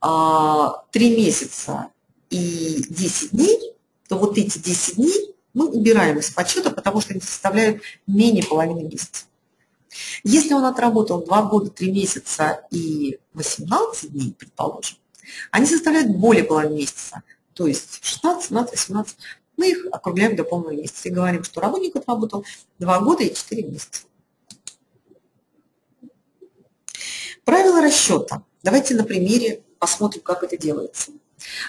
3 а, месяца и 10 дней, то вот эти 10 дней мы убираем из подсчета, потому что они составляют менее половины месяца. Если он отработал 2 года, 3 месяца и 18 дней, предположим, они составляют более половины месяца, то есть 16, 17, 18. Мы их округляем до полного месяца и говорим, что работник отработал 2 года и 4 месяца. Правила расчета. Давайте на примере посмотрим, как это делается.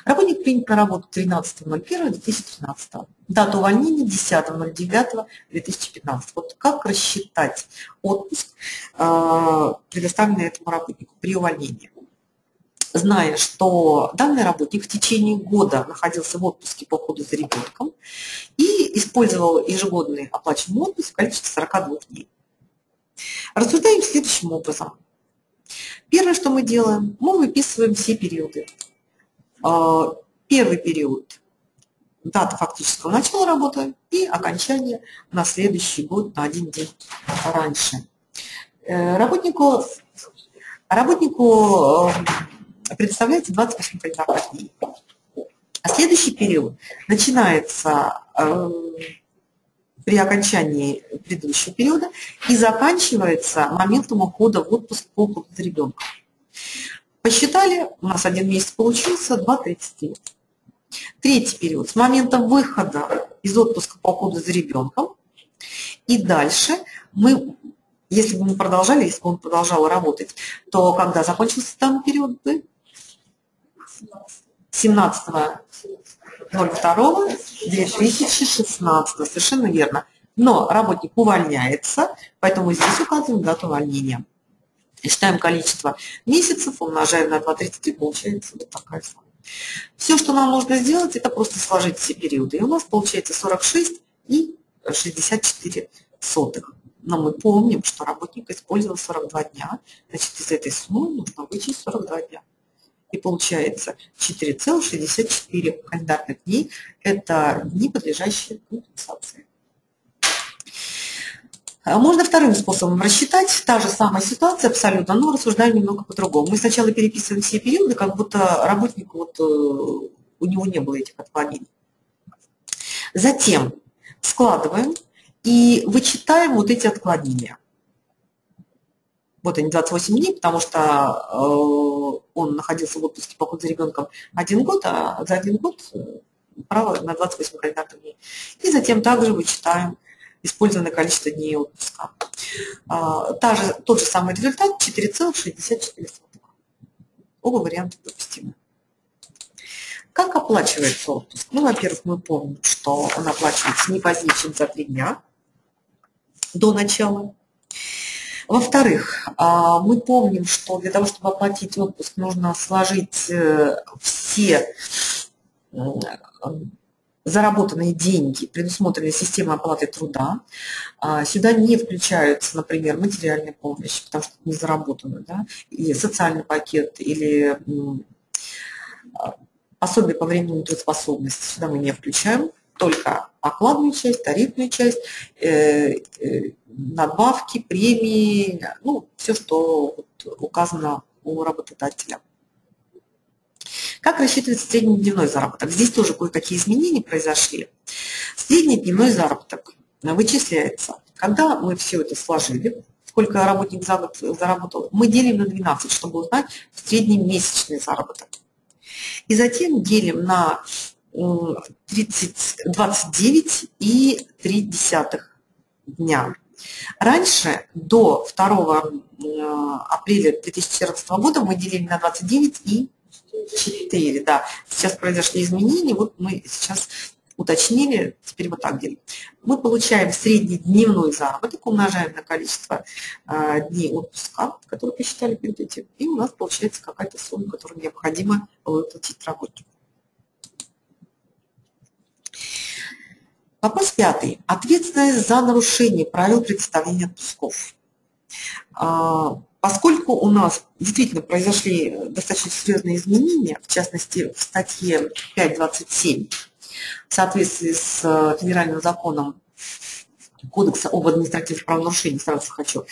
Работник принят на работу 13.01.2013. Дата увольнения 10.09.2015. Вот как рассчитать отпуск, а, предоставленный этому работнику при увольнении? Зная, что данный работник в течение года находился в отпуске по уходу за ребенком и использовал ежегодный оплачиваемый отпуск в количестве 42 дней. Рассуждаем следующим образом. Первое, что мы делаем, мы выписываем все периоды. А, первый период – дата фактического начала работы и окончание на следующий год на один день раньше. Э, работнику, работнику э, предоставляется 28 календарных дней. А следующий период начинается э, при окончании предыдущего периода и заканчивается моментом ухода в отпуск по уходу за ребенком. Посчитали, у нас один месяц получился, 2,39. Третий период, с момента выхода из отпуска по уходу за ребенком. И дальше мы, если бы мы продолжали, если бы он продолжал работать, то когда закончился данный период? 17 02-2016, совершенно верно. Но работник увольняется, поэтому здесь указываем дату увольнения. И считаем количество месяцев, умножаем на 2,33, получается вот такая сумма. Все, что нам нужно сделать, это просто сложить все периоды. И у нас получается 46 и 64 сотых. Но мы помним, что работник использовал 42 дня, значит, из этой суммы нужно вычесть 42 дня. И получается 4,64 календарных дней – это дни, подлежащие компенсации. А можно вторым способом рассчитать, та же самая ситуация абсолютно, но рассуждаем немного по-другому. Мы сначала переписываем все периоды, как будто работник, вот, э, у него не было этих отклонений. Затем складываем и вычитаем вот эти отклонения. Вот они, 28 дней, потому что э, он находился в отпуске по уходу за ребенком один год, а за один год э, право на 28 календарных дней. И затем также вычитаем использованное количество дней отпуска. А, та же, тот же самый результат 4,64. Оба варианта допустимы. Как оплачивается отпуск? Ну, во-первых, мы помним, что он оплачивается не позднее, чем за три дня до начала. Во-вторых, а, мы помним, что для того, чтобы оплатить отпуск, нужно сложить э, все заработанные деньги, предусмотренные системой оплаты труда. А, сюда не включаются, например, материальная помощь, потому что не заработано, да, или социальный пакет, или а, пособие по временной трудоспособности. Сюда мы не включаем, только окладную часть, тарифную часть, э, э, надбавки, премии, ну, все, что указано у работодателя. Как рассчитывается среднедневной заработок? Здесь тоже кое-какие изменения произошли. Среднедневной заработок вычисляется, когда мы все это сложили, сколько работник за год заработал, мы делим на 12, чтобы узнать среднемесячный заработок. И затем делим на 29,3 дня. Раньше, до 2 апреля 2014 года, мы делили на 29 и 4, да. Сейчас произошли изменения, вот мы сейчас уточнили, теперь вот так делим. Мы получаем средний дневной заработок, умножаем на количество э, дней отпуска, которые посчитали перед этим, и у нас получается какая-то сумма, которую необходимо выплатить работнику. Вопрос пятый. Ответственность за нарушение правил представления отпусков. А, Поскольку у нас действительно произошли достаточно серьезные изменения, в частности, в статье 5.27, в соответствии с э, федеральным законом Кодекса об административных правонарушениях, сразу хочу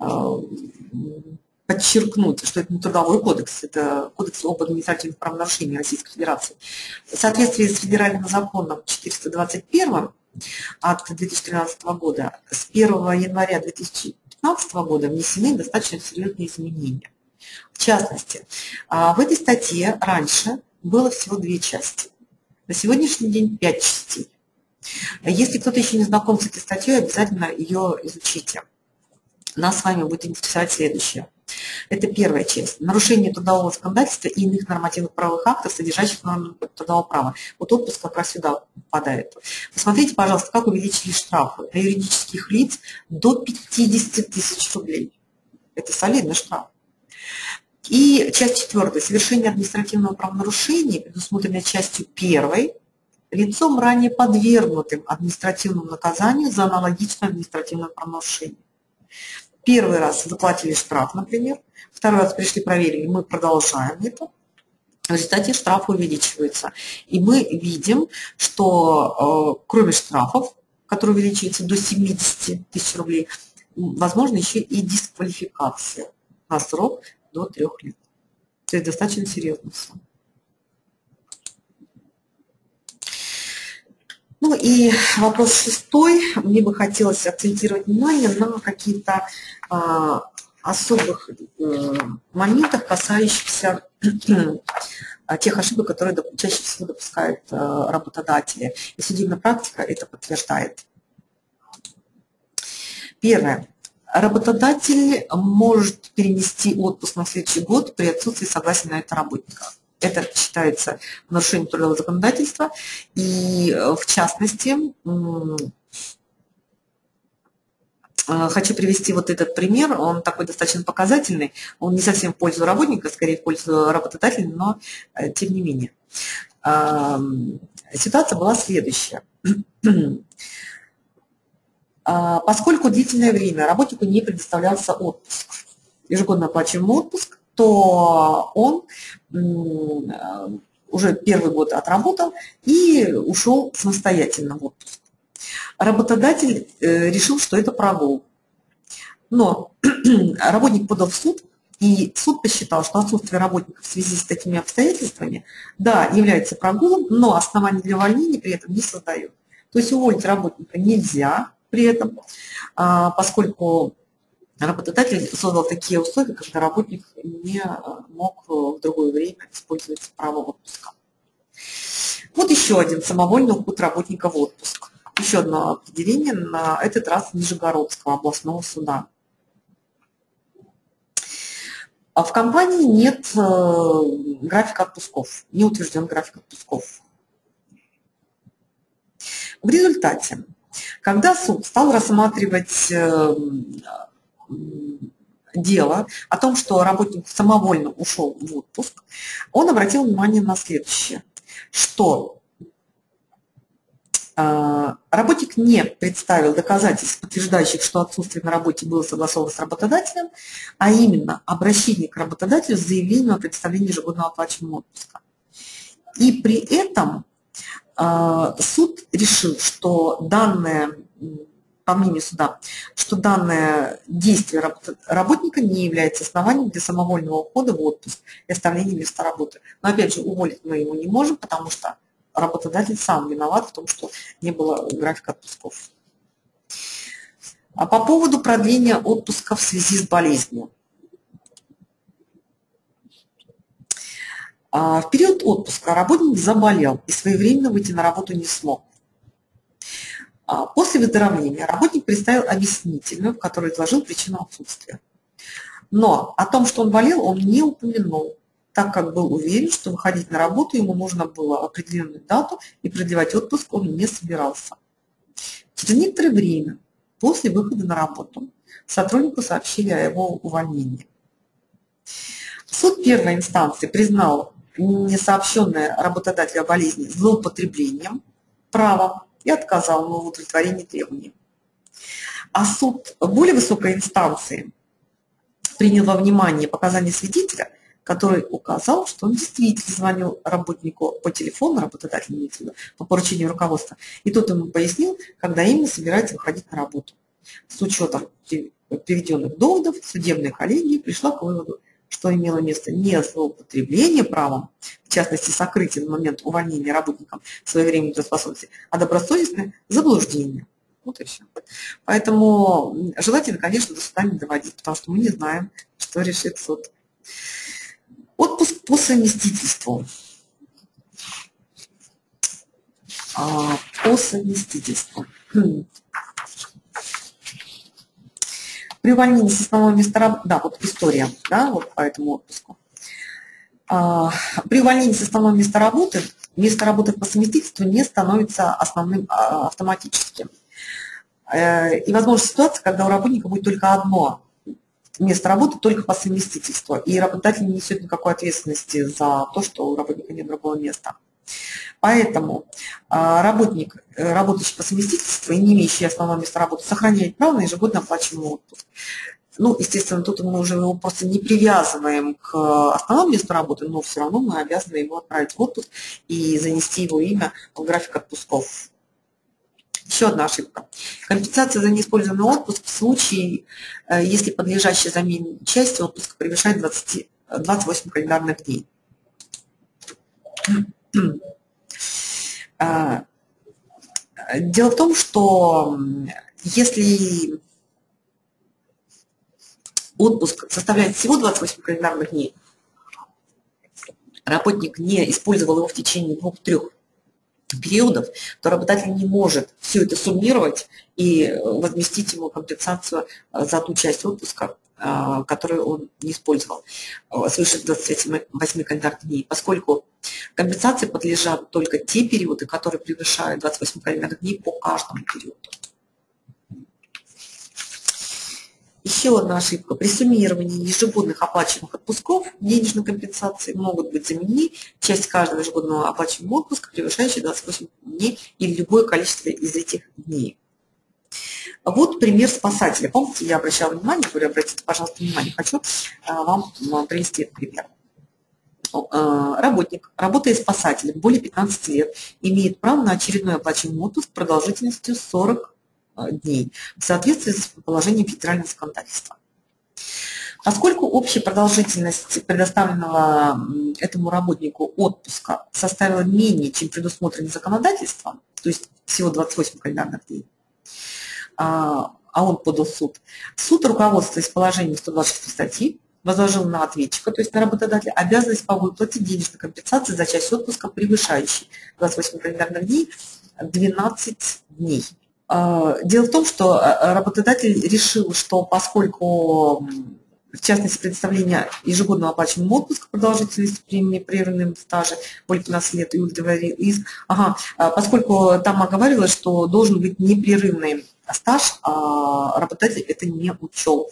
э, подчеркнуть, что это не трудовой кодекс, это кодекс об административных правонарушениях Российской Федерации. В соответствии с федеральным законом 421 от 2013 года с 1 января 2015 года внесены достаточно серьезные изменения. В частности, а, в этой статье раньше было всего две части. На сегодняшний день пять частей. Если кто-то еще не знаком с этой статьей, обязательно ее изучите. Нас с вами будет интересовать следующее. Это первая часть. Нарушение трудового законодательства и иных нормативных правовых актов, содержащих нормы трудового права. Вот отпуск как раз сюда попадает. Посмотрите, пожалуйста, как увеличили штрафы для юридических лиц до 50 тысяч рублей. Это солидный штраф. И часть четвертая. Совершение административного правонарушения, предусмотренное частью первой, лицом ранее подвергнутым административному наказанию за аналогичное административное правонарушение. Первый раз заплатили штраф, например, второй раз пришли, проверили, мы продолжаем это. В результате штраф увеличивается. И мы видим, что э, кроме штрафов, которые увеличиваются до 70 тысяч рублей, возможно еще и дисквалификация на срок до трех лет. То есть достаточно серьезно все. Ну и вопрос шестой. Мне бы хотелось акцентировать внимание на какие-то а, особых э, моментах, касающихся тех ошибок, которые чаще всего допускают э, работодатели. И судебная практика это подтверждает. Первое. Работодатель может перенести отпуск на следующий год при отсутствии согласия на это работника. Это считается нарушением трудового законодательства. И э, в частности, э, Хочу привести вот этот пример, он такой достаточно показательный, он не совсем в пользу работника, скорее в пользу работодателя, но э, тем не менее. Ситуация была следующая. Поскольку длительное время работнику не предоставлялся отпуск, ежегодно оплачиваемый отпуск, то он уже первый год отработал и ушел самостоятельно в отпуск. Работодатель э, решил, что это прогул. Но работник подал в суд, и суд посчитал, что отсутствие работника в связи с такими обстоятельствами, да, является прогулом, но оснований для увольнения при этом не создает. То есть уволить работника нельзя при этом, а, поскольку работодатель создал такие условия, когда работник не мог в другое время использовать право отпуска. Вот еще один самовольный уход работника в отпуск. Еще одно определение, на этот раз Нижегородского областного суда. А в компании нет э, графика отпусков, не утвержден график отпусков. В результате, когда суд стал рассматривать э, дело о том, что работник самовольно ушел в отпуск, он обратил внимание на следующее, что а, работник не представил доказательств, подтверждающих, что отсутствие на работе было согласовано с работодателем, а именно обращение к работодателю с заявлением о представлении ежегодного оплачиваемого отпуска. И при этом а, суд решил, что данное по мнению суда, что данное действие работника не является основанием для самовольного ухода в отпуск и оставления места работы. Но опять же, уволить мы его не можем, потому что работодатель сам виноват в том, что не было графика отпусков. А по поводу продления отпуска в связи с болезнью. А, в период отпуска работник заболел и своевременно выйти на работу не смог. А после выздоровления работник представил объяснительную, в которой изложил причину отсутствия. Но о том, что он болел, он не упомянул, так как был уверен, что выходить на работу ему нужно было определенную дату и продлевать отпуск он не собирался. Через некоторое время, после выхода на работу, сотруднику сообщили о его увольнении. Суд первой инстанции признал несообщенное работодателю о болезни злоупотреблением права и отказал ему в удовлетворении требований. А суд более высокой инстанции принял во внимание показания свидетеля, который указал, что он действительно звонил работнику по телефону, работодателю по поручению руководства, и тот ему пояснил, когда именно собирается выходить на работу. С учетом приведенных доводов судебная коллегия пришла к выводу, что имело место не злоупотребление правом, в частности, сокрытие на момент увольнения работникам своевременной трудоспособности, а добросовестное заблуждение. Вот и все. Поэтому желательно, конечно, до суда не доводить, потому что мы не знаем, что решит суд. Отпуск по совместительству. А, по совместительству. При увольнении с основного места да, вот история, да, вот по этому отпуску. А, при увольнении с основного места работы место работы по совместительству не становится основным а, автоматически. Э, и возможна ситуация, когда у работника будет только одно место работы только по совместительству, и работодатель не несет никакой ответственности за то, что у работника нет другого места. Поэтому а, работник, э, работающий по совместительству и не имеющий основного места работы, сохраняет право на ежегодно оплачиваемый отпуск. Ну, естественно, тут мы уже его просто не привязываем к основному месту работы, но все равно мы обязаны его отправить в отпуск и занести его имя в график отпусков. Еще одна ошибка. Компенсация за неиспользованный отпуск в случае, э, если подлежащая замене части отпуска превышает 20, 28 календарных дней. А, дело в том, что если отпуск составляет всего 28 календарных дней, работник не использовал его в течение двух-трех периодов, то работодатель не может все это суммировать и возместить ему компенсацию за ту часть отпуска, а, которую он не использовал, а, свыше 28 календарных дней, поскольку компенсации подлежат только те периоды, которые превышают 28 календарных дней по каждому периоду. Еще одна ошибка. При суммировании ежегодных оплачиваемых отпусков денежной компенсации могут быть заменены часть каждого ежегодного оплачиваемого отпуска, превышающая 28 дней или любое количество из этих дней. Вот пример спасателя. Помните, я обращала внимание, говорю, обратите, пожалуйста, внимание, хочу а, вам а, привести пример. А, работник, работая спасателем более 15 лет, имеет право на очередной оплачиваемый отпуск продолжительностью 40 дней в соответствии с положением федерального законодательства. Поскольку общая продолжительность предоставленного этому работнику отпуска составила менее, чем предусмотрено законодательством, то есть всего 28 календарных дней, а, а он подал суд, суд, руководствуясь положением 126 статьи, возложил на ответчика, то есть на работодателя, обязанность по выплате денежной компенсации за часть отпуска, превышающей 28 календарных дней, 12 дней. А, дело в том, что а, работодатель решил, что поскольку в частности, предоставление ежегодного оплачиваемого отпуска продолжительности при непрерывном стаже более 15 лет и удовлетворил иск. Ага, а поскольку там оговаривалось, что должен быть непрерывный стаж, а работодатель это не учел.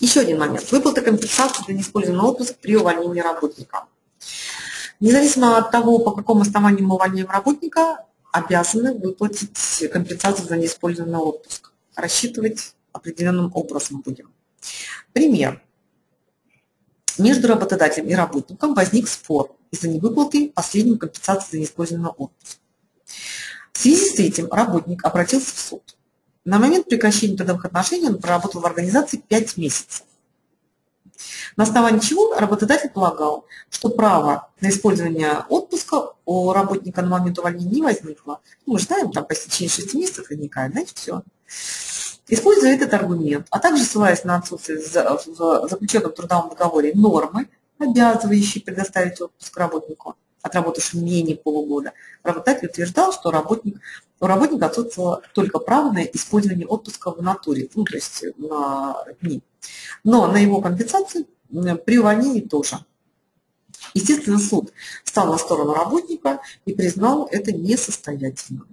Еще один момент. Выплата компенсации за неиспользованный отпуск при увольнении работника. Независимо от того, по какому основанию мы увольняем работника, обязаны выплатить компенсацию за неиспользованный отпуск. Рассчитывать определенным образом будем. Пример. Между работодателем и работником возник спор из-за невыплаты последней компенсации за неиспользованный отпуск. В связи с этим работник обратился в суд. На момент прекращения трудовых отношений он проработал в организации 5 месяцев. На основании чего работодатель полагал, что право на использование отпуска у работника на момент увольнения не возникло. Ну, мы знаем, там по истечении 6 месяцев возникает, знаете, все. Используя этот аргумент, а также ссылаясь на отсутствие в заключенном трудовом договоре нормы, обязывающие предоставить отпуск работнику, отработавшему менее полугода, работодатель утверждал, что работник, у работника отсутствовало только право на использование отпуска в натуре, ну, то есть на дни. Но на его компенсацию при увольнении тоже. Естественно, суд стал на сторону работника и признал это несостоятельным.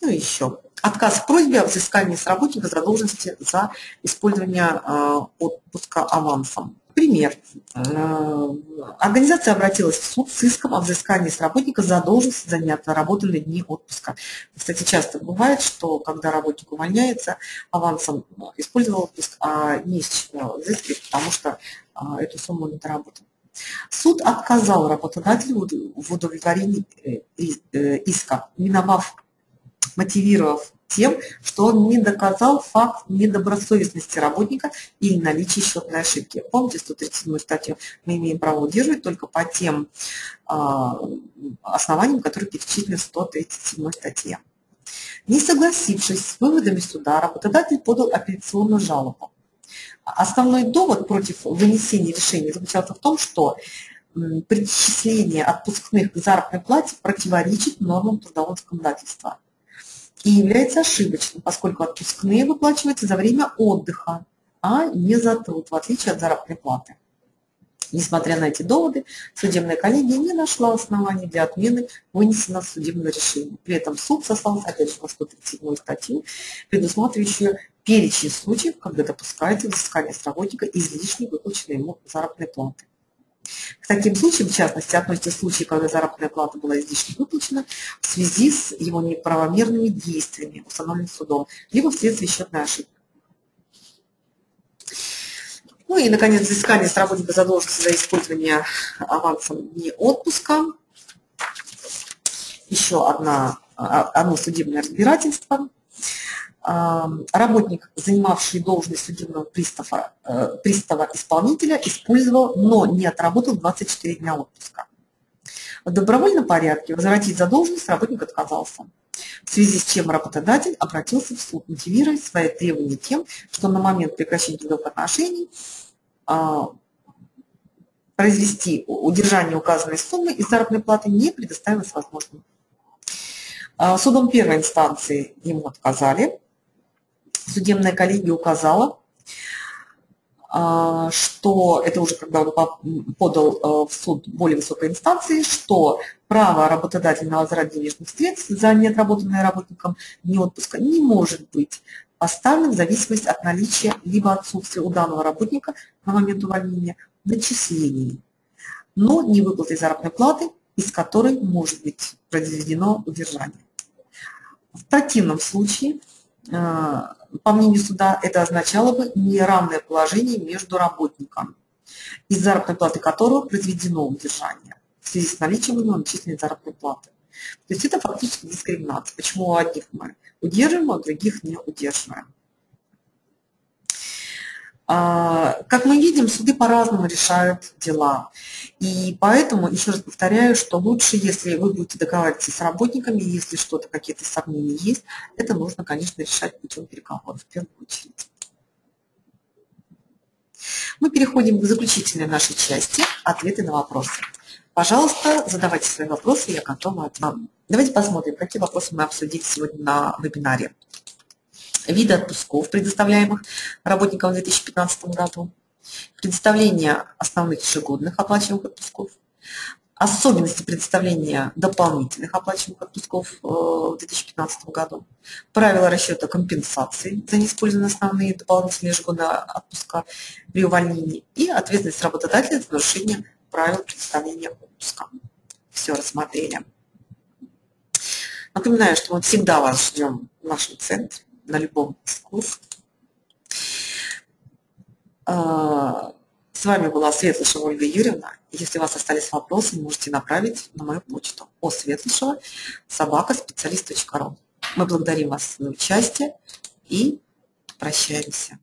Ну еще. Отказ в просьбе о взыскании с работника задолженности за использование а, отпуска авансом. Пример. Э, организация обратилась в суд с иском о взыскании с работника задолженности за неотработанные дни отпуска. Кстати, часто бывает, что когда работник увольняется, авансом использовал отпуск, а не из потому что эту сумму не доработал. Суд отказал работодателю в удовлетворении э, иска, миновав, мотивировав тем, что он не доказал факт недобросовестности работника или наличие счетной ошибки. Помните 137 статью? Мы имеем право удерживать только по тем а, основаниям, которые перечислены в 137 статье. Не согласившись с выводами суда, работодатель подал апелляционную жалобу. Основной довод против вынесения решения заключался в том, что причисление отпускных к заработной плате противоречит нормам трудового законодательства и является ошибочным, поскольку отпускные выплачиваются за время отдыха, а не за труд, в отличие от заработной платы. Несмотря на эти доводы, судебная коллегия не нашла оснований для отмены вынесенного судебного решения. При этом суд сослался, опять же, на 137 статью, предусматривающую перечень случаев, когда допускается взыскание с работника излишне выплаченной ему заработной платы. К таким случаям, в частности, относятся случаи, когда заработная плата была излишне выплачена в связи с его неправомерными действиями, установленными судом, либо вследствие счетной ошибки. Ну и, наконец, взыскание с работника задолженности за использование авансом не отпуска. Еще одна, а, одно судебное разбирательство – работник, занимавший должность судебного пристава, э, пристава исполнителя, использовал, но не отработал 24 дня отпуска. В добровольном порядке возвратить задолженность работник отказался, в связи с чем работодатель обратился в суд, мотивируя свои требования тем, что на момент прекращения трудовых отношений а, произвести удержание указанной суммы из заработной платы не предоставилось возможным. А, судом первой инстанции ему отказали, судебная коллегия указала, а, что это уже когда он подал э, в суд более высокой инстанции, что право работодателя на возврат денежных средств за неотработанное работником дни отпуска не может быть поставлено в зависимости от наличия либо отсутствия у данного работника на момент увольнения начислений, но не выплаты заработной платы, из которой может быть произведено удержание. В противном случае э, по мнению суда, это означало бы неравное положение между работником, из заработной платы которого произведено удержание в связи с наличием его начисленной заработной платы. То есть это фактически дискриминация. Почему у одних мы удерживаем, а у других не удерживаем. А, как мы видим, суды по-разному решают дела. И поэтому, еще раз повторяю, что лучше, если вы будете договариваться с работниками, если что-то, какие-то сомнения есть, это нужно, конечно, решать путем переговоров в первую очередь. Мы переходим к заключительной нашей части – ответы на вопросы. Пожалуйста, задавайте свои вопросы, я готова ответить. Давайте посмотрим, какие вопросы мы обсудили сегодня на вебинаре виды отпусков, предоставляемых работникам в 2015 году, предоставление основных ежегодных оплачиваемых отпусков, особенности предоставления дополнительных оплачиваемых отпусков э, в 2015 году, правила расчета компенсации за неиспользованные основные дополнительные ежегодные отпуска при увольнении и ответственность работодателя за нарушение правил предоставления отпуска. Все рассмотрели. Напоминаю, что мы всегда вас ждем в нашем центре на любом курсов. А, с вами была Светлышева Ольга Юрьевна. Если у вас остались вопросы, можете направить на мою почту о Светлышева собака специалист.ру. Мы благодарим вас за участие и прощаемся.